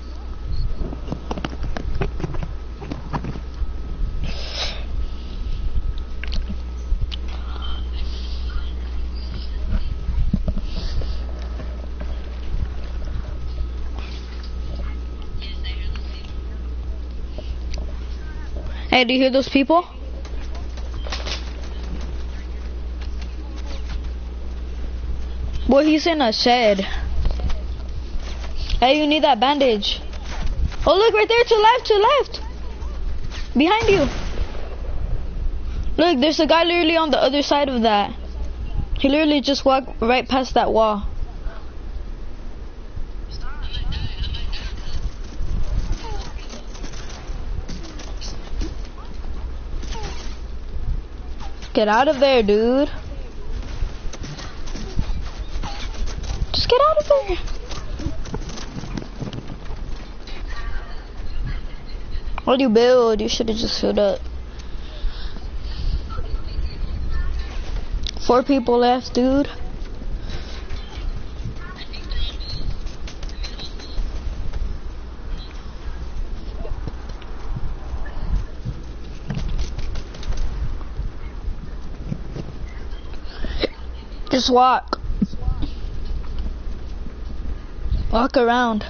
Hey, do you hear those people? Boy, he's in a shed. Hey, you need that bandage. Oh, look, right there, to left, to left. Behind you. Look, there's a guy literally on the other side of that. He literally just walked right past that wall. Get out of there, dude. Just get out of there. What do you build? You should have just filled up. Four people left, dude. Just walk. Walk around.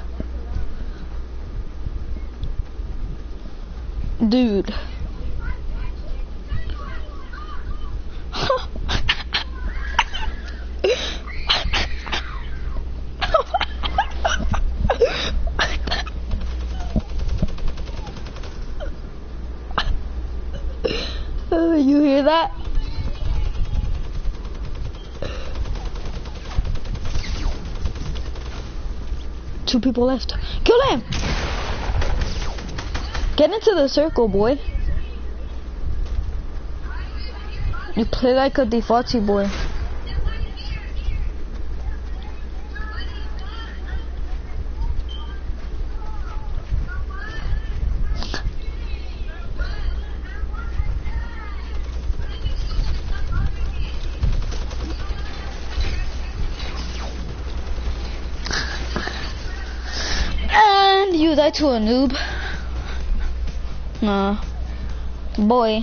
Dude. Uh, you hear that? Two people left. Kill him! Get into the circle, boy. You play like a defaulty boy. To a noob. Nah. Boy.